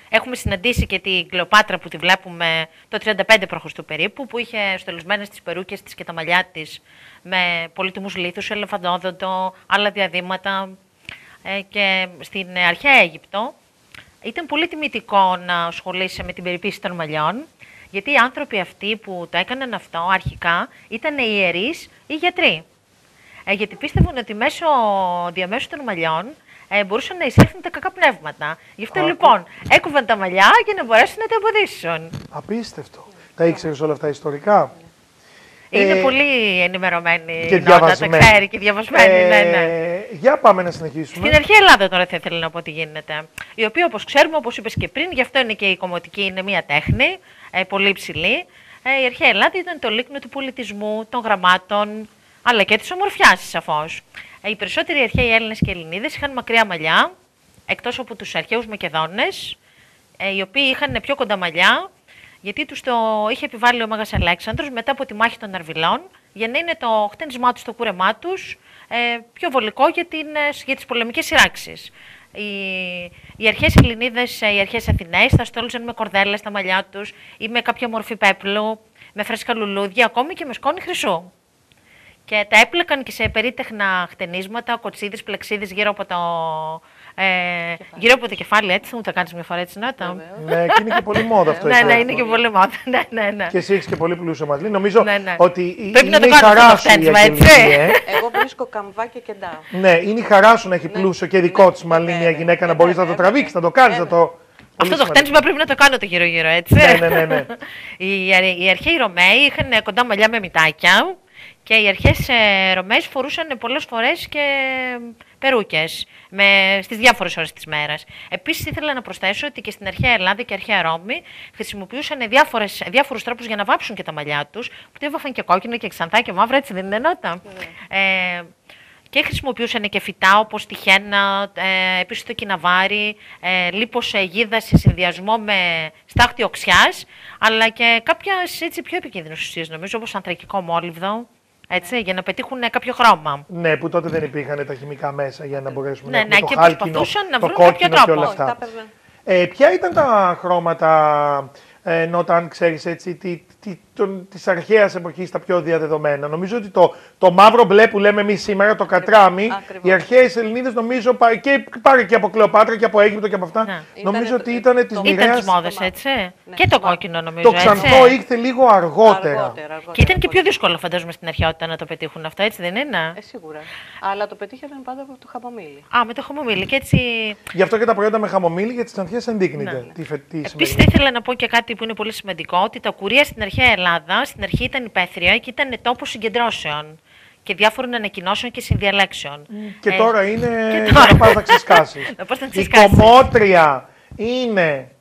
Έχουμε συναντήσει και την Κλεοπάτρα που τη βλέπουμε το 35 π.Χ. περίπου, που είχε στολισμένες τις περούκες της και τα μαλλιά της με πολύτιμους λίθους, ελεφαντόδοντο, άλλα διαδήματα. Ε, και στην αρχαία Αίγυπτο ήταν πολύ τιμητικό να ασχολείσαι με την περιποίηση των μαλλιών, γιατί οι άνθρωποι αυτοί που το έκαναν αυτό αρχικά ήταν οι ιερείς ή γιατροί. Ε, γιατί πίστευαν ότι μέσω διαμέσου των μαλλιών ε, μπορούσαν να εισέλθουν τα κακά πνεύματα. Γι' αυτό Α, λοιπόν έκοβαν τα μαλλιά για να μπορέσουν να τα αποδείξουν. Απίστευτο. Τα ήξερες όλα αυτά ιστορικά; Είναι Ε, πολύ ενημερωμένη Και η Νότα, τα διαβασμένη. ξέρει και διαβασμένη. ναι, ναι. Ε, Για πάμε να συνεχίσουμε. Στην αρχαία Ελλάδα τώρα θα ήθελα να πω τι γίνεται. Η οποία όπως ξέρουμε, όπως είπες και πριν, γι' αυτό είναι και η κομμωτική, είναι μια τέχνη, ε, πολύ υψηλή. Ε, η αρχαία Ελλάδα ήταν το λίκνο του πολιτισμού, των γραμμάτων, αλλά και της ομορφιάς σαφώς. Ε, οι περισσότεροι αρχαίοι Έλληνες και Ελληνίδες είχαν μακριά μαλλιά, εκτός από τους αρχαίους Μακεδόνες, ε, οι οποίοι είχαν πιο κοντά μαλλιά, γιατί τους το είχε επιβάλει ο Μάγας Αλέξανδρος μετά από τη μάχη των Αρβιλών, για να είναι το χτένισμά τους, το κούρεμά τους, ε, πιο βολικό για, την, ε, για τις πολεμικές σειράξεις. Οι, οι αρχαίες Ελληνίδες, ε, οι αρχαίες Αθηναίες θα στόλιζαν με κορδέλες τα μαλλιά τους ή με κάποια μορφή πέπλου, με φρέσκα λουλούδια, ακόμη και με σκόνη χρυσού. Και τα έπλεκαν και σε περίτεχνα χτενίσματα, κοτσίδες, πλεξίδες γύρω από το, ε, γύρω από το κεφάλι, έτσι, μου το κάνεις μια φορά έτσι, Νότα. Ναι, και είναι και πολύ μόδα αυτό. [LAUGHS] ναι, εκεί ναι, έξω. είναι και πολύ μόδα. [LAUGHS] Ναι, ναι, ναι. Και εσύ έχεις και πολύ πλούσιο μαλλί. Νομίζω Ναι, ναι. ότι η- Πρέπει να είναι το η κάνω αυτό χαρά το σου η χτένισμα, Αγγελική, έτσι. ε. Εγώ βρίσκω καμβά και κεντά. Ναι, είναι η χαρά σου να έχει πλούσιο και δικό της μαλλί μια γυναίκα να μπορείς να το τραβήξεις, να το κάνεις, να το. Αυτό Πολύ το σημαντικό. χτένισμα πρέπει να το κάνω το γύρω-γύρω, έτσι. Ναι, ναι, ναι, ναι. οι, αρ- οι αρχαίοι Ρωμαίοι είχαν κοντά μαλλιά με μυτάκια και οι αρχαίες ε, Ρωμαίες φορούσαν πολλές φορές και περούκες με, στις διάφορες ώρες της μέρας. Επίσης ήθελα να προσθέσω ότι και στην αρχαία Ελλάδα και αρχαία Ρώμη χρησιμοποιούσαν διάφορες, διάφορους τρόπους για να βάψουν και τα μαλλιά τους, που το έβαφαν και κόκκινο και ξανθά και μαύρα, έτσι δεν είναι νότα; Ε, και χρησιμοποιούσαν και φυτά όπως τη χένα, ε, επίσης το κιναβάρι, ε, λίπος αιγίδας σε συνδυασμό με στάχτη οξιάς, αλλά και κάποιες έτσι, πιο επικίνδυνες ουσίες νομίζω, όπως ανθρακικό μόλιβδο, έτσι, για να πετύχουν κάποιο χρώμα. Ναι, που τότε δεν υπήρχαν τα χημικά μέσα για να μπορέσουμε Ναι, να έχουμε ναι, το και χάλκινο, προσπαθούσαν να το βρουν κάποιο κόκκινο και τρόπο. όλα Όχι, τα αυτά. έπαιρναν. Ε, ποια ήταν τα χρώματα, ε, Νότα, αν ξέρεις έτσι, τι, τι, τον, της αρχαίας εποχής τα πιο διαδεδομένα. Νομίζω ότι το, το μαύρο μπλε που λέμε εμείς σήμερα, το κατράμι, Ακριβώς. οι αρχαίες Ελληνίδες νομίζω, πα- και πάρε και από Κλεοπάτρα και από Αίγυπτο και από αυτά, Ναι. νομίζω Ήτανε ότι το- ήταν το- της το- Ήταν μοιραίας. τις μόδες, το μαύρο. έτσι; Ναι, και το το κόκκινο νομίζω, Το ξανθό έτσι. ήρθε λίγο αργότερα. Αργότερα, αργότερα. Και ήταν και πιο δύσκολο φαντάζομαι στην αρχαιότητα να το πετύχουν αυτό, έτσι δεν είναι; Ε, σίγουρα. Αλλά το πετύχαιναν πάντα από το χαμομήλι. Α, με το χαμομήλι και έτσι Γι' αυτό και τα προϊόντα με χαμομήλι για τις ξανθιές ενδείκνυται. Ναι. Τι, φε- τι Επίσης, σημαίνει. θα ήθελα να πω και κάτι που είναι πολύ σημαντικό: ότι τα κουρία στην αρχαία Ελλάδα στην αρχή ήταν υπαίθρια και ήταν τόπο συγκεντρώσεων και διάφορων ανακοινώσεων και συνδιαλέξεων. Και Ε, τώρα είναι και τώρα. [LAUGHS] να πας να ξεσκάσεις. Να πας να Η ξεσκάσεις. κομμότρια είναι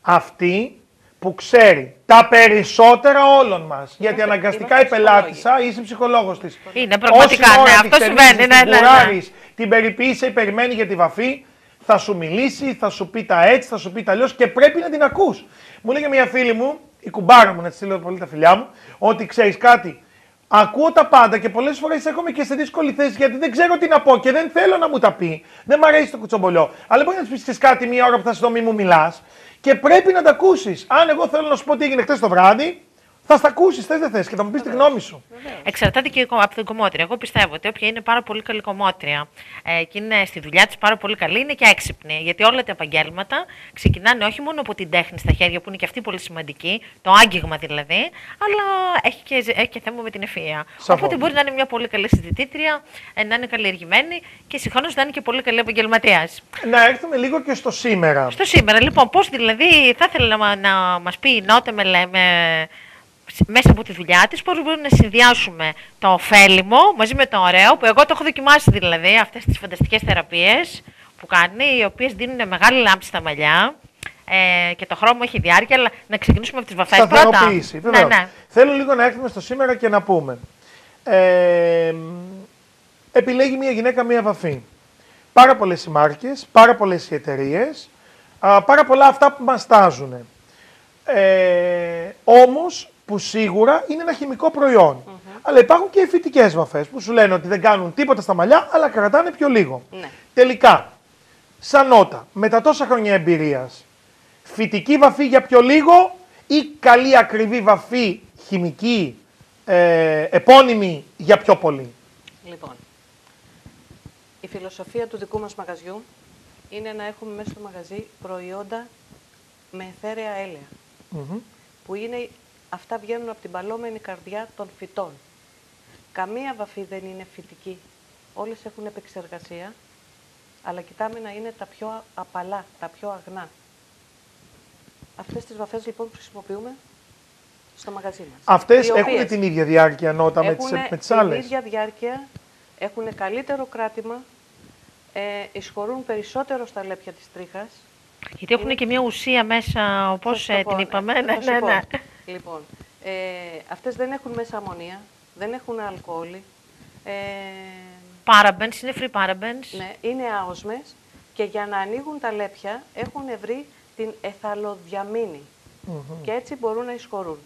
αυτή που ξέρει τα περισσότερα όλων μας. Γιατί αναγκαστικά η πελάτησα είσαι ψυχολόγος της. Είναι πραγματικά, Όση ναι, ώρα αυτό τη συμβαίνει, χτενίζεις, ναι, την ναι, ναι. κουράρεις, την περιποίησε, περιμένει για τη βαφή, θα σου μιλήσει, θα σου πει τα έτσι, θα σου πει τα αλλιώς και πρέπει να την ακούς. Μου λέγε μια φίλη μου, η κουμπάρα μου, να τη στείλω πολύ τα φιλιά μου, ότι ξέρεις κάτι. Ακούω τα πάντα και πολλές φορές έρχομαι και σε δύσκολη θέση γιατί δεν ξέρω τι να πω και δεν θέλω να μου τα πει. Δεν μ' αρέσει το κουτσομπολιό. Αλλά μπορεί να της πεις κάτι μία ώρα που θα σε δω, μη μου μιλάς και πρέπει να τα ακούσεις. Αν εγώ θέλω να σου πω τι έγινε χθες το βράδυ, θα στα ακούσεις, θες δεν θες και θα μου πεις τη γνώμη σου. Εξαρτάται και από την κομμότρια. Εγώ πιστεύω ότι όποια είναι πάρα πολύ καλή κομμότρια ε, και είναι στη δουλειά της πάρα πολύ καλή, είναι και έξυπνη. Γιατί όλα τα επαγγέλματα ξεκινάνε όχι μόνο από την τέχνη στα χέρια, που είναι και αυτή πολύ σημαντική, το άγγιγμα δηλαδή, αλλά έχει και, έχει και θέμα με την ευφυα. Σαφώς. Οπότε μπορεί να είναι μια πολύ καλή συζητήτρια, ε, να είναι καλλιεργημένη και συγχρόνως να είναι και πολύ καλή επαγγελματίας. Να έρθουμε λίγο και στο σήμερα. Στο σήμερα, λοιπόν, πώς δηλαδή θα ήθελα να, να μας πει η Νότε με, λέ- με μέσα από τη δουλειά της, πώς μπορούμε να συνδυάσουμε το ωφέλιμο μαζί με το ωραίο, που εγώ το έχω δοκιμάσει δηλαδή, αυτές τις φανταστικές θεραπείες που κάνει, οι οποίες δίνουν μεγάλη λάμψη στα μαλλιά. Ε, και το χρώμα έχει διάρκεια, αλλά να ξεκινήσουμε από τις βαφές πρώτα. Σταθεροποίηση, Ναι, βεβαίως. ναι. Θέλω λίγο να έρθουμε στο σήμερα και να πούμε. Ε, επιλέγει μια γυναίκα μια βαφή. Πάρα πολλές οι μάρκες, πάρα πολλές οι εταιρείε, πάρα πολλά αυτά που μας τάζουν. Ε, όμως που σίγουρα είναι ένα χημικό προϊόν. Αλλά υπάρχουν και οι φυτικές βαφές που σου λένε ότι δεν κάνουν τίποτα στα μαλλιά, αλλά κρατάνε πιο λίγο. Ναι. Τελικά, σαν νότα, μετά τόσα χρόνια εμπειρίας, φυτική βαφή για πιο λίγο ή καλή ακριβή βαφή χημική, ε, επώνυμη για πιο πολύ; Λοιπόν, η φιλοσοφία του δικού μας μαγαζιού είναι να έχουμε μέσα στο μαγαζί προϊόντα με εθέρεα έλαια. Που είναι, αυτά βγαίνουν από την παλόμενη καρδιά των φυτών. Καμία βαφή δεν είναι φυτική. Όλες έχουν επεξεργασία, αλλά κοιτάμε να είναι τα πιο απαλά, τα πιο αγνά. Αυτές τις βαφές λοιπόν χρησιμοποιούμε στο μαγαζί μας. Αυτές Οι έχουν οποίες την ίδια διάρκεια νότα με τις, Έχουνε με τις την άλλες. ίδια διάρκεια, έχουν καλύτερο κράτημα, ε, εισχωρούν περισσότερο στα λέπια της τρίχας. Γιατί έχουν και μια ουσία μέσα, όπως Θα σου το την πω, είπαμε. θα Ναι, σου ναι, πω. ναι. Λοιπόν, ε, αυτές δεν έχουν μέσα αμμονία, δεν έχουν αλκοόλ, ε, Parabens, είναι free parabens. ναι, είναι άοσμες και για να ανοίγουν τα λέπια έχουν βρει την εθαλοδιαμίνη και έτσι μπορούν να εισχωρούν.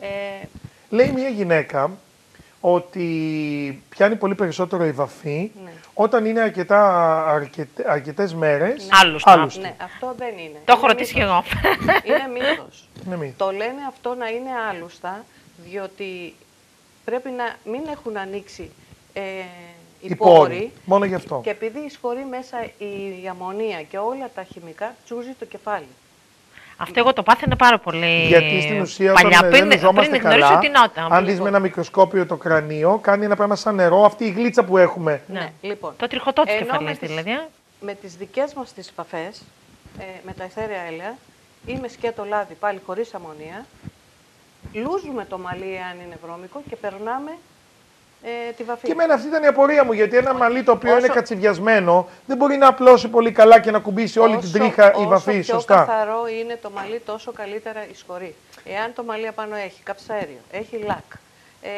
Ε, Λέει μια γυναίκα ότι πιάνει πολύ περισσότερο η βαφή Ναι. όταν είναι αρκετά, αρκετ, αρκετές μέρες Άλλουστα. άλλουστη. ναι, αυτό δεν είναι. Το έχω Είναι ρωτήσει κι μύθος. εγώ. Είναι μύθος. Είναι μύθος. Το λένε αυτό να είναι άλλουστα, διότι πρέπει να μην έχουν ανοίξει ε, οι, Οι πόροι. πόροι. Μόνο γι' αυτό. Και επειδή εισχωρεί μέσα η, η αμμονία και όλα τα χημικά, τσούζει το κεφάλι. Αυτό εγώ το πάθαινα πάρα πολύ. Γιατί στην ουσία παλιά, όταν πριν, δεν ζώμαστε πριν γνωρίσω καλά, την νότα. αν δεις με ένα μικροσκόπιο το κρανίο, κάνει ένα πράγμα σαν νερό, αυτή η γλίτσα που έχουμε. Ναι, λοιπόν. Το τριχωτό της Ενώ κεφαλής με τις- δηλαδή. α. Με τις δικές μας τις βαφές, ε, με τα εθέρια έλαια ή με σκέτο λάδι πάλι χωρίς αμμονία, λούζουμε το μαλλί αν είναι βρώμικο και περνάμε ε, τη βαφή. Και εμένα αυτή ήταν η απορία μου, γιατί ένα μαλλί το οποίο Όσο- είναι κατσιβιασμένο δεν μπορεί να απλώσει πολύ καλά και να κουμπίσει όλη την Όσο- τρίχα η όσο βαφή, πιο σωστά. καθαρό είναι το μαλλί, τόσο καλύτερα εισχωρεί. Εάν το μαλλί απάνω έχει καψαέριο, έχει λακ, ε,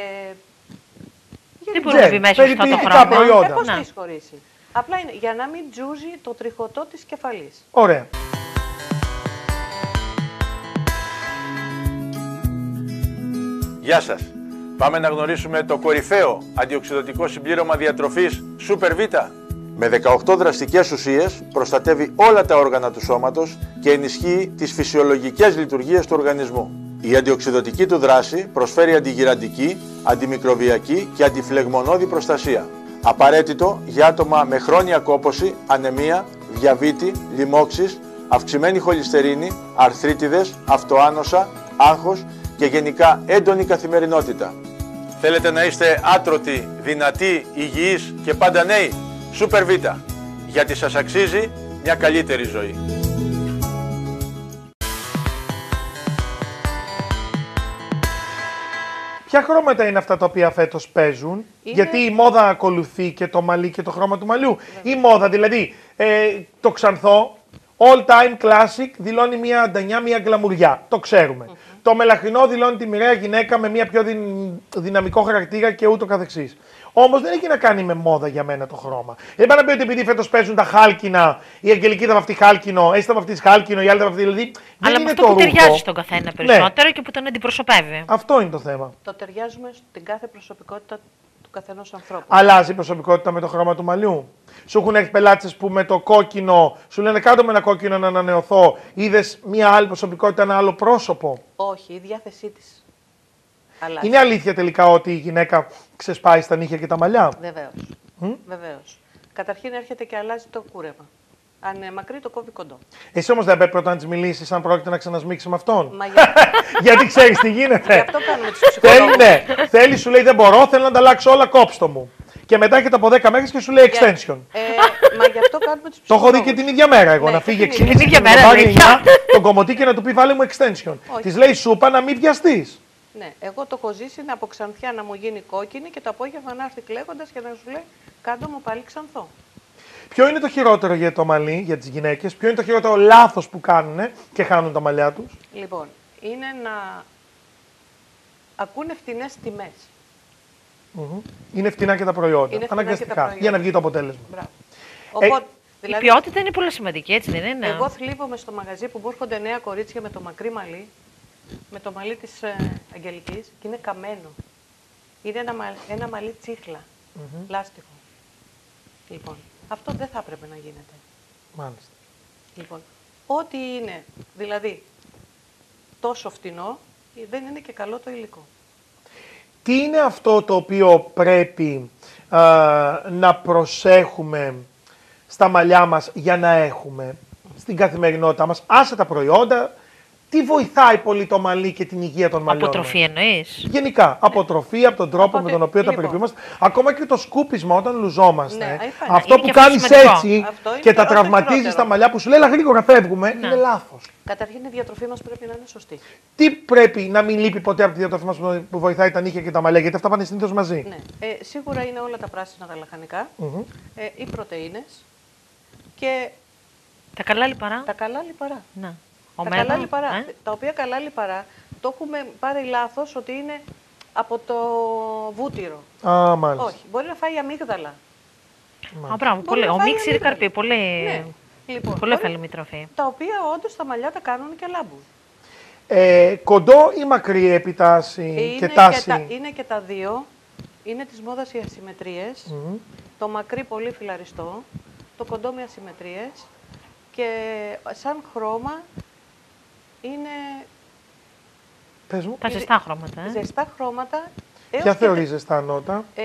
Δεν μπορεί να μπει μέσα στο το περιποιητικά χρώμα. προϊόντα. ε, πώς Ναι. θα εισχωρήσει. Απλά είναι για να μην τζούζει το τριχωτό της κεφαλής. Ωραία. Γεια σας. Πάμε να γνωρίσουμε το κορυφαίο αντιοξυδοτικό συμπλήρωμα διατροφής Super Vita. Με 18 δραστικές ουσίες προστατεύει όλα τα όργανα του σώματος και ενισχύει τις φυσιολογικές λειτουργίες του οργανισμού. Η αντιοξυδοτική του δράση προσφέρει αντιγυραντική, αντιμικροβιακή και αντιφλεγμονώδη προστασία. Απαραίτητο για άτομα με χρόνια κόπωση, ανεμία, διαβήτη, λοιμώξεις, αυξημένη χολυστερίνη, αρθρίτιδες, αυτοάνοσα, άγχος και γενικά έντονη καθημερινότητα. Θέλετε να είστε άτρωτοι, δυνατοί, υγιείς και πάντα νέοι; Super Vita. Γιατί σας αξίζει μια καλύτερη ζωή. Ποια χρώματα είναι αυτά τα οποία φέτος παίζουν, Είναι- Γιατί η μόδα ακολουθεί και το μαλλί και το χρώμα του μαλλιού. Η μόδα, δηλαδή ε, το ξανθό, all time classic, δηλώνει μια αντανιά, μια γκλαμουριά. Το ξέρουμε. Το μελαχρινό δηλώνει τη μοιραία γυναίκα με μια πιο δυ- δυναμικό χαρακτήρα και ούτω καθεξής. Όμως δεν έχει να κάνει με μόδα για μένα το χρώμα. Δεν πάει να πει ότι επειδή φέτος παίζουν τα χάλκινα, η Αγγελική θα βαφτεί χάλκινο, εσύ θα βαφτείς χάλκινο, η άλλη θα βαφτεί. Δηλαδή δεν Αλλά με είναι αυτό το που ρούχο. ταιριάζει στον καθένα Ναι. περισσότερο και που τον αντιπροσωπεύει. Αυτό είναι το θέμα. Το ταιριάζουμε στην κάθε προσωπικότητα του καθενός ανθρώπου. Αλλάζει η προσωπικότητα με το χρώμα του μαλλιού. Σου έχουν έρθει πελάτες που με το κόκκινο σου λένε κάτω με ένα κόκκινο να ανανεωθώ. Είδες μία άλλη προσωπικότητα, ένα άλλο πρόσωπο; Όχι, η διάθεσή της. αλλάζει. Είναι αλήθεια τελικά ότι η γυναίκα ξεσπάει στα νύχια και τα μαλλιά; Βεβαίως. Βεβαίως. Καταρχήν έρχεται και αλλάζει το κούρεμα. Αν είναι μακρύ, το κόβει κοντό. Εσύ όμως δεν πρέπει πρώτα να της μιλήσεις αν πρόκειται να ξανασμίξει με αυτόν. Μα για... [LAUGHS] Γιατί ξέρεις τι γι' γίνεται. αυτό κάνουμε τους Θέλει, ψυχολόγους. ναι. Θέλει, σου λέει δεν μπορώ, θέλω να τα αλλάξω όλα, κόψτο μου. και μετά έχετε από 10 μέρες και σου λέει extension. Ε, μα γι' αυτό κάνουμε τους [LAUGHS] Το έχω δει και την ίδια μέρα εγώ. Ναι, να φύγει την 6,5 ίδια και να μέρα, πάρει αλήθεια. 9 τον κομμωτή και να του πει βάλε μου extension. Όχι. Της λέει σούπα να μην βιαστείς. Ναι, εγώ το έχω ζήσει από ξανθιά να μου γίνει κόκκινη και το απόγευμα να έρθει κλαίγοντας και να σου λέει κάτω μου πάλι ξανθό. Ποιο είναι το χειρότερο για το μαλλί, για τις γυναίκες, ποιο είναι το χειρότερο λάθος που κάνουν και χάνουν τα μαλλιά τους; Λοιπόν, είναι να ακούνε φτηνές τιμές. Είναι φτηνά και τα προϊόντα. Είναι φτηνά και τα Αναγκαστικά. προϊόντα. Για να βγει το αποτέλεσμα. Μπράβο. Ε, Οπότε, Η δηλαδή, ποιότητα είναι πολύ σημαντική, έτσι δεν είναι; εγώ θλίβομαι στο μαγαζί που μου έρχονται νέα κορίτσια με το μακρύ μαλλί, με το μαλλί της ε, Αγγελικής και είναι καμένο. Είναι ένα, μα- ένα μαλλί τσίχλα, λάστιχο. Λοιπόν, αυτό δεν θα έπρεπε να γίνεται. Μάλιστα. Λοιπόν, ό,τι είναι, δηλαδή, τόσο φτηνό, δεν είναι και καλό το υλικό. Τι είναι αυτό το οποίο πρέπει α, να προσέχουμε στα μαλλιά μας για να έχουμε στην καθημερινότητά μας, άσε τα προϊόντα, τι βοηθάει πολύ το μαλλί και την υγεία των μαλλιών Αποτροφή μας; εννοείς; Γενικά, αποτροφή από τον τρόπο Οπότε, με τον οποίο τα λοιπόν. περιποιούμαστε. Ακόμα και το σκούπισμα όταν λουζόμαστε. Ναι, είναι αυτό είναι που και αυτό κάνεις σημαντικό. έτσι Αυτό είναι και τα το- το τραυματίζει χειρότερο. στα μαλλιά που σου λέει, «Έλα γρήγορα φεύγουμε, είναι λάθος. Καταρχήν η διατροφή μας πρέπει να είναι σωστή. Τι πρέπει να μην λείπει ποτέ από τη διατροφή μας που βοηθάει τα νύχια και τα μαλλιά, γιατί αυτά πάνε συνήθως μαζί; Ναι. Ε, σίγουρα είναι όλα τα πράσινα τα λαχανικά, ε, οι πρωτεΐνες και Τα καλά λιπαρά. τα καλά λιπαρά. Να. Τα Ωμέγα, καλά λιπαρά. ε; Τα οποία καλά λιπαρά το έχουμε πάρει λάθος ότι είναι από το βούτυρο. Α, μάλιστα. Όχι, μπορεί να φάει αμύγδαλα. Α, μπράβο, Μπορεί πολύ. να Ο φάει μίξιρ αμύγδαλα. καρπί, πολύ, Ναι. Λοιπόν, πολύ μπορεί- ωφέλιμη τροφή. Τα οποία όντως τα μαλλιά τα κάνουν και λάμπουν. Ε, κοντό ή μακρύ επιτάση είναι, και τάση; τα, είναι και τα δύο. Είναι της μόδας οι ασυμμετρίες. Το μακρύ πολύ φιλαριστό. Το κοντό με ασυμμετρίες. Και σαν χρώμα είναι Πες μου, Τα ζεστά χρώματα. Ε. ζεστά χρώματα. έως ποια και θεωρείς ζεστά νότα. Ε,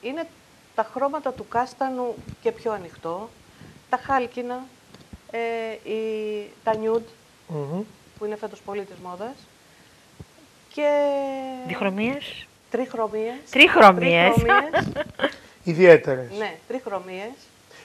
είναι τα χρώματα του κάστανου και πιο ανοιχτό, τα χάλκινα, ε, η, τα nude, Μμμ. που είναι φέτος πολύ της μόδας, και Διχρωμίες. τριχρωμίες. Τριχρωμίες. Τριχρωμίες, Ιδιαίτερες. ναι, τριχρωμίες.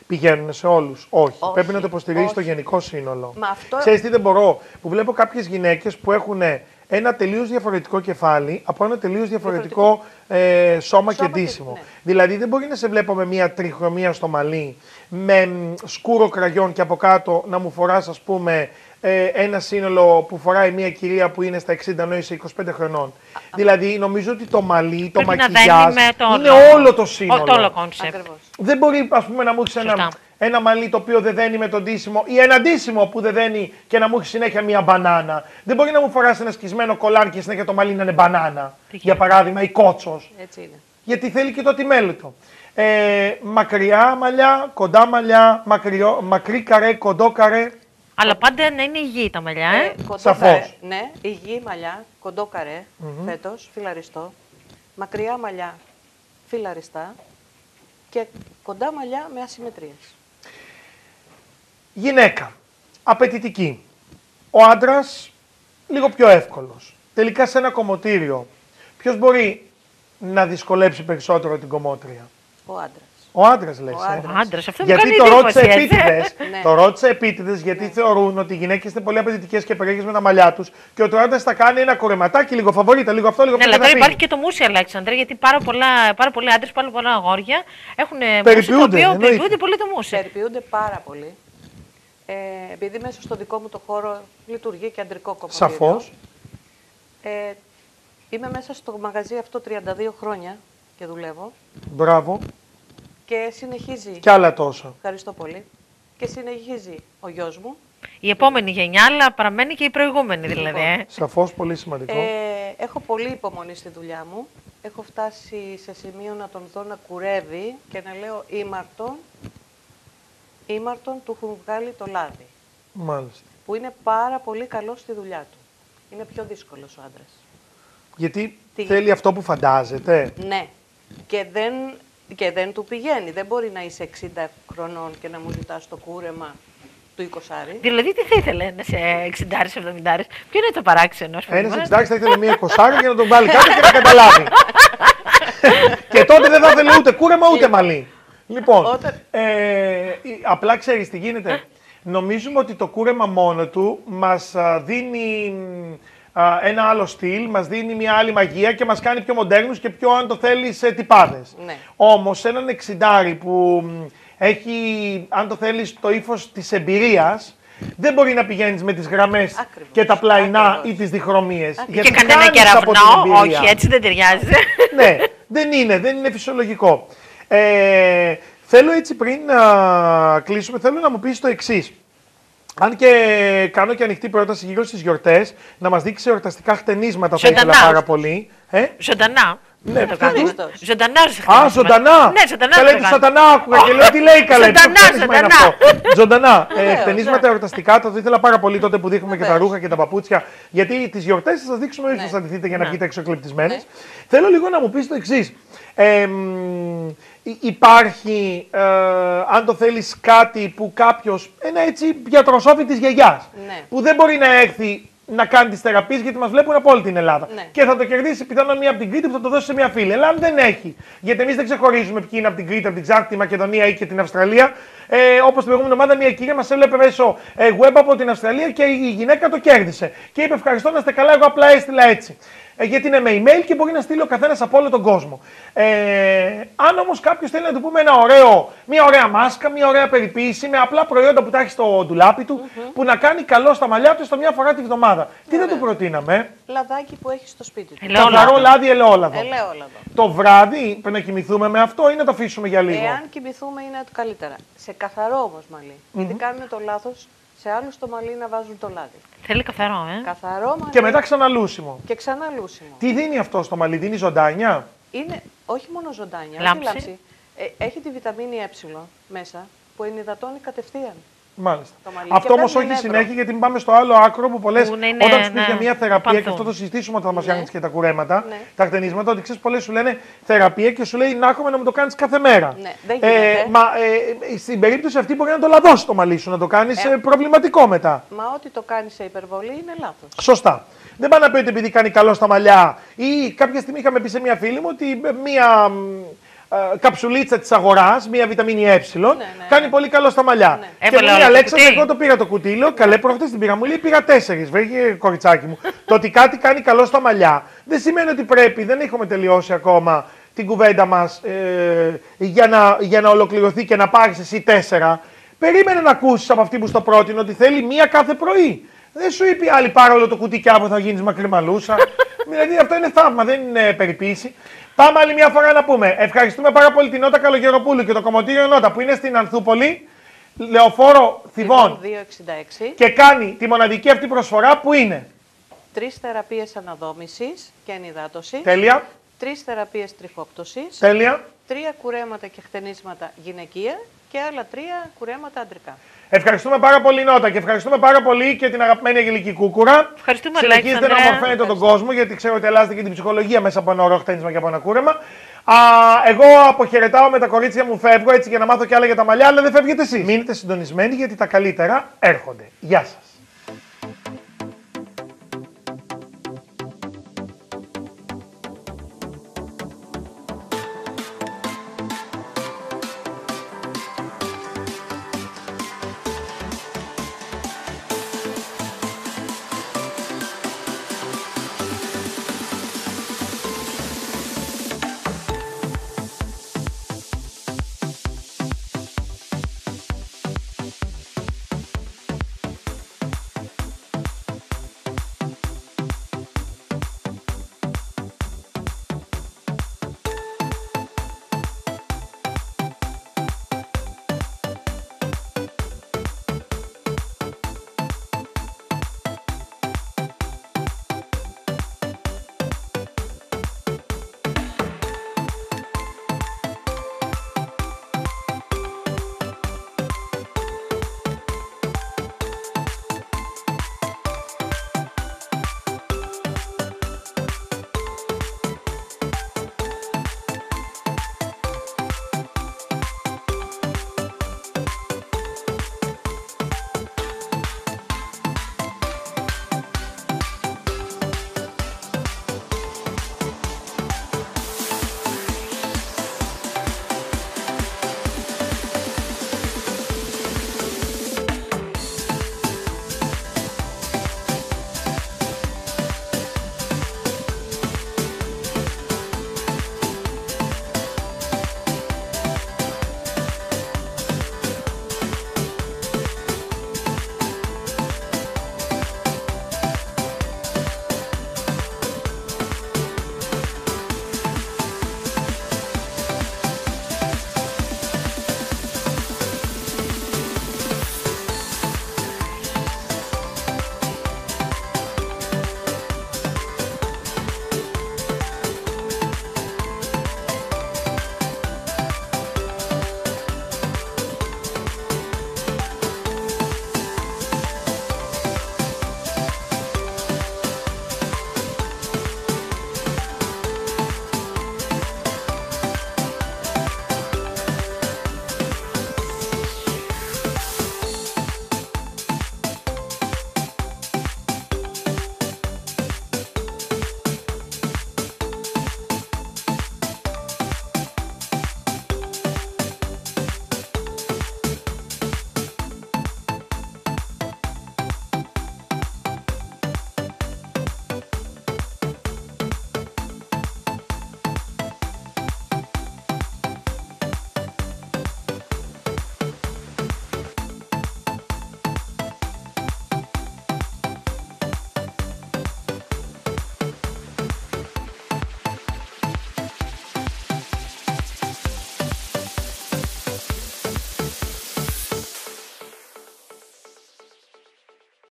Πηγαίνουν σε όλους. Όχι. Όχι. Πρέπει να το υποστηρίζει το Όχι. γενικό σύνολο. Μα αυτό- Ξέρεις τι δεν μπορώ; Που βλέπω κάποιες γυναίκες που έχουν ένα τελείως διαφορετικό κεφάλι από ένα τελείως διαφορετικό, ε, σώμα, και Σώμα και- ντύσιμο. ναι. Δηλαδή δεν μπορεί να σε βλέπω με μια τριχρωμία στο μαλλί, με μ, σκούρο κραγιόν και από κάτω να μου φοράς ας πούμε ε, ένα σύνολο που φοράει μια κυρία που είναι στα 60 ενώ είσαι 25 χρονών. Δηλαδή νομίζω ότι το μαλλί, το Πρέπει να μακιγιάζ δένει με το είναι όλο. όλο το σύνολο. Ο- το όλο concept. Ακριβώς. Δεν μπορεί ας πούμε, να μου έχεις ένα, Σωστά. ένα μαλλί το οποίο δεν δένει με το ντύσιμο ή ένα ντύσιμο που δεν δένει και να μου έχεις συνέχεια μία μπανάνα. Δεν μπορεί να μου φοράς ένα σκισμένο κολάν και συνέχεια το μαλλί να είναι μπανάνα. Τι Για παράδειγμα, ή κότσος. Έτσι είναι. Γιατί θέλει και το ατημέλητο. Ε, μακριά μαλλιά, κοντά μαλιά, μακριό, μακρύ καρέ, κοντό καρέ. Αλλά πάντα να είναι υγιή τα μαλλιά, ε. Ε, κοντό Σαφώς. καρέ, ναι, υγιή μαλλιά, κοντό καρέ, φέτος, φιλαριστό. Μακριά μαλλιά, φιλαριστά. Και κοντά μαλλιά με ασυμμετρίες. Γυναίκα. Απαιτητική. Ο άντρας λίγο πιο εύκολος. Τελικά σε ένα κομμωτήριο, ποιος μπορεί να δυσκολέψει περισσότερο την κομμότρια; Ο άντρας. Ο άντρας λες. Ο Ε. άντρας. Ο άντρας, αυτό μου Γιατί κάνει το ρώτησα εντύπωση, έτσι. επίτηδες. [LAUGHS] Ναι. Το ρώτησα επίτηδες γιατί θεωρούν ότι οι γυναίκες είναι πολύ απαιτητικές και περίεργε με τα μαλλιά τους και ότι ο άντρας θα κάνει ένα κορεματάκι, λίγο φαβορίτα, λίγο αυτό, λίγο Ναι, αυτό. αλλά και θα τώρα υπάρχει φύγει. και το μουσι, Αλέξανδρε, γιατί πάρα, πολλά, πάρα πολλοί άντρες, πάρα πολλά αγόρια έχουν μουσι το Περιποιούνται, οποίο εννοείται. περιποιούνται πολύ το μουσι. Περιποιούνται πάρα πολύ. Ε, επειδή μέσα στο δικό μου το χώρο λειτουργεί και αντρικό κομμωτήριο. Σαφώς. Ε, είμαι μέσα στο μαγαζί αυτό 32 χρόνια και δουλεύω Μπράβο. Και συνεχίζει. Κι άλλα τόσα. Ευχαριστώ πολύ. Και συνεχίζει ο γιος μου. Η επόμενη γενιά, αλλά παραμένει και η προηγούμενη δηλαδή. Ε. Σαφώς πολύ σημαντικό. Ε, έχω πολύ υπομονή στη δουλειά μου. Έχω φτάσει σε σημείο να τον δω να κουρεύει και να λέω ήμαρτον, ήμαρτον του έχουν βγάλει το λάδι. Μάλιστα. Που είναι πάρα πολύ καλό στη δουλειά του. Είναι πιο δύσκολος ο άντρας. Γιατί Τι; θέλει αυτό που φαντάζεται. Ναι. Και δεν, και δεν του πηγαίνει. Δεν μπορεί να είσαι 60 χρονών και να μου ζητάς το κούρεμα του 20. Δηλαδή, τι θα ήθελε να σε 60-70. Ποιο είναι το παράξενο, ας πούμε. Ένας 60 θα ήθελε μία 20 για να τον βάλει κάτω και να καταλάβει. [LAUGHS] και τότε δεν θα ήθελε ούτε κούρεμα ούτε μαλλί. Λοιπόν, Όταν- ε, η- απλά ξέρεις τι γίνεται. Νομίζουμε ότι το κούρεμα μόνο του μας α, δίνει μ, α, ένα άλλο στυλ, μας δίνει μια άλλη μαγεία και μας κάνει πιο μοντέρνους και πιο, αν το θέλεις, ε, τυπάδες. Ναι. Όμως έναν εξιντάρι που μ, έχει, αν το θέλεις, το ύφος της εμπειρίας, δεν μπορεί να πηγαίνεις με τις γραμμές Ακριβώς, και τα πλαϊνά ακριβώς. ή τις διχρωμίες. Και γιατί κανένα χάνεις από την κεραυνό, εμπειρία. όχι, έτσι δεν ταιριάζει. [LAUGHS] ναι, δεν είναι, δεν είναι φυσιολογικό. Ε, θέλω έτσι πριν να κλείσουμε, θέλω να μου πεις το εξής. Αν και κάνω και ανοιχτή πρόταση γύρω στις γιορτές, να μας δείξει εορταστικά χτενίσματα θα ήθελα Ζωντανά. πάρα πολύ. Ε; Ζωντανά. Ναι, Θα το ποιο κάνεις. του; Ζωντανά. Α, ζωντανά! Ναι, ζωντανά. Καλά, θα του το σατανά κάνεις. άκουγα και λέω τι λέει καλά. τι Ζωντανά, χτένισμα είναι ζωντανά. αυτό. Ζωντανά. ε, Βεβαίως, χτενίσματα ναι. εορταστικά, το ήθελα πάρα πολύ τότε που δείχνουμε και τα Βεβαίως. ρούχα και τα παπούτσια. Γιατί τις γιορτές θα σας δείξουμε, ίσω Ναι. θα ντυθείτε για να Ναι. βγείτε εξοκλεπτισμένες. Ναι. Θέλω λίγο να μου πεις το εξής. Ε, μ, υ- υπάρχει, ε, αν το θέλεις, κάτι που κάποιος, ένα έτσι γιατροσόφι της γιαγιάς, Ναι. που δεν μπορεί να έρθει να κάνει τις θεραπείες γιατί μας βλέπουν από όλη την Ελλάδα. Ναι. Και θα το κερδίσει πιθανόν μία από την Κρήτη που θα το δώσει σε μία φίλη. Αλλά αν δεν έχει, γιατί εμείς δεν ξεχωρίζουμε ποιοι είναι από την Κρήτη, από την Ξάρτη, τη Μακεδονία ή και την Αυστραλία. Ε, Όπως την προηγούμενη εβδομάδα, μια κυρία μας έβλεπε μέσω ε, web από την Αυστραλία και η γυναίκα το κέρδισε. Και είπε: Ευχαριστώ να είστε καλά, εγώ απλά έστειλα έτσι. Ε, γιατί είναι με email και μπορεί να στείλει ο καθένας από όλο τον κόσμο. Ε, αν όμως κάποιος θέλει να του πούμε ένα ωραίο, μια ωραία μάσκα, μια ωραία περιποίηση με απλά προϊόντα που τα έχει στο ντουλάπι του, που να κάνει καλό στα μαλλιά του στο μια φορά τη βδομάδα. Τι δεν του προτείναμε, ε; Λαδάκι που έχει στο σπίτι του. Ελαιόλαδο. Καθαρό λάδι ελαιόλαδο. Ελαιόλαδο. Το βράδυ πρέπει να κοιμηθούμε με αυτό ή να το αφήσουμε για λίγο; Εάν κοιμηθούμε είναι το καλύτερα. Σε καθαρό όμως μαλλί. Γιατί κάνουν το λάθος σε άλλου το μαλλί να βάζουν το λάδι. Θέλει καθαρό, ε. Καθαρό μαλλί Και μετά ξαναλούσιμο. και ξανά λούσιμο. Τι δίνει αυτό στο μαλλί, δίνει ζωντάνια; Είναι όχι μόνο ζωντάνια, Λάμψη. όχι λάμψη. Ε, έχει τη βιταμίνη ε μέσα που ενυδατώνει κατευθείαν. Μάλιστα. Το μαλλί. Αυτό Και όμως παίρνει όχι νεύρο. συνέχεια, γιατί μην πάμε στο άλλο άκρο που πολλέ. Που να είναι, Όταν σου πει ναι, για μια θεραπεία, και πανθούν. αυτό το συζητήσουμε όταν μας Ναι. φτιάχνεις και τα κουρέματα, Ναι. τα χτενίσματα, ότι ξέρεις, πολλές σου λένε θεραπεία και σου λέει να έχουμε να μου το κάνεις κάθε μέρα. Ναι, δεν γίνεται. μα ε, στην περίπτωση αυτή μπορεί να το λαδώσεις το μαλλί σου, να το κάνεις Ε. προβληματικό μετά. Μα ό,τι το κάνεις σε υπερβολή είναι λάθος. Σωστά. Δεν πάει να πει ότι επειδή κάνει καλό στα μαλλιά ή κάποια στιγμή είχαμε πει σε μια φίλη μου ότι μία μ, ε, καψουλίτσα της αγοράς, μία βιταμίνη Ε, κάνει πολύ καλό στα μαλλιά. Ναι. Και Έβαλε μου λέει όλο το Αλέξανδρα, κουτί. εγώ το πήρα το κουτί, λέω καλέ προχτές την πήρα. Μου λέει πήγα τέσσερις. Βρήκε κοριτσάκι μου. το ότι κάτι κάνει καλό στα μαλλιά δεν σημαίνει ότι πρέπει, δεν έχουμε τελειώσει ακόμα την κουβέντα μας ε, για, να, για να ολοκληρωθεί και να πάρεις εσύ τέσσερα. Περίμενε να ακούσεις από αυτή που στο πρότεινε ότι θέλει μία κάθε πρωί. Δεν σου είπε η άλλη πάρω όλο το κουτί και αύριο θα γίνεις μακρυμαλούσα. [LAUGHS] δηλαδή αυτό είναι θαύμα, δεν είναι περιποίηση. Πάμε άλλη μια φορά να πούμε. Ευχαριστούμε πάρα πολύ την Νότα Καλογεροπούλου και το κομμωτήριο Νότα που είναι στην Ανθούπολη, λεωφόρο Θηβών 266. και κάνει τη μοναδική αυτή προσφορά που είναι. Τρεις θεραπείες αναδόμησης και ενυδάτωσης. Τέλεια, Τρεις θεραπείες τριχόπτωση. τέλεια. Τρία κουρέματα και χτενίσματα γυναικεία και άλλα τρία κουρέματα αντρικά. Ευχαριστούμε πάρα πολύ Νότα και ευχαριστούμε πάρα πολύ και την αγαπημένη Αγγελική Κούκουρα. Ευχαριστούμε, Συνεχίζετε να Αλέξανδρε. ομορφαίνετε τον κόσμο γιατί ξέρω ότι αλλάζετε και την ψυχολογία μέσα από ένα ωραίο χτένισμα και από ένα κούρεμα. Α, εγώ αποχαιρετάω με τα κορίτσια μου, φεύγω έτσι για να μάθω κι άλλα για τα μαλλιά, αλλά δεν φεύγετε εσείς. Μείνετε συντονισμένοι γιατί τα καλύτερα έρχονται. Γεια σας.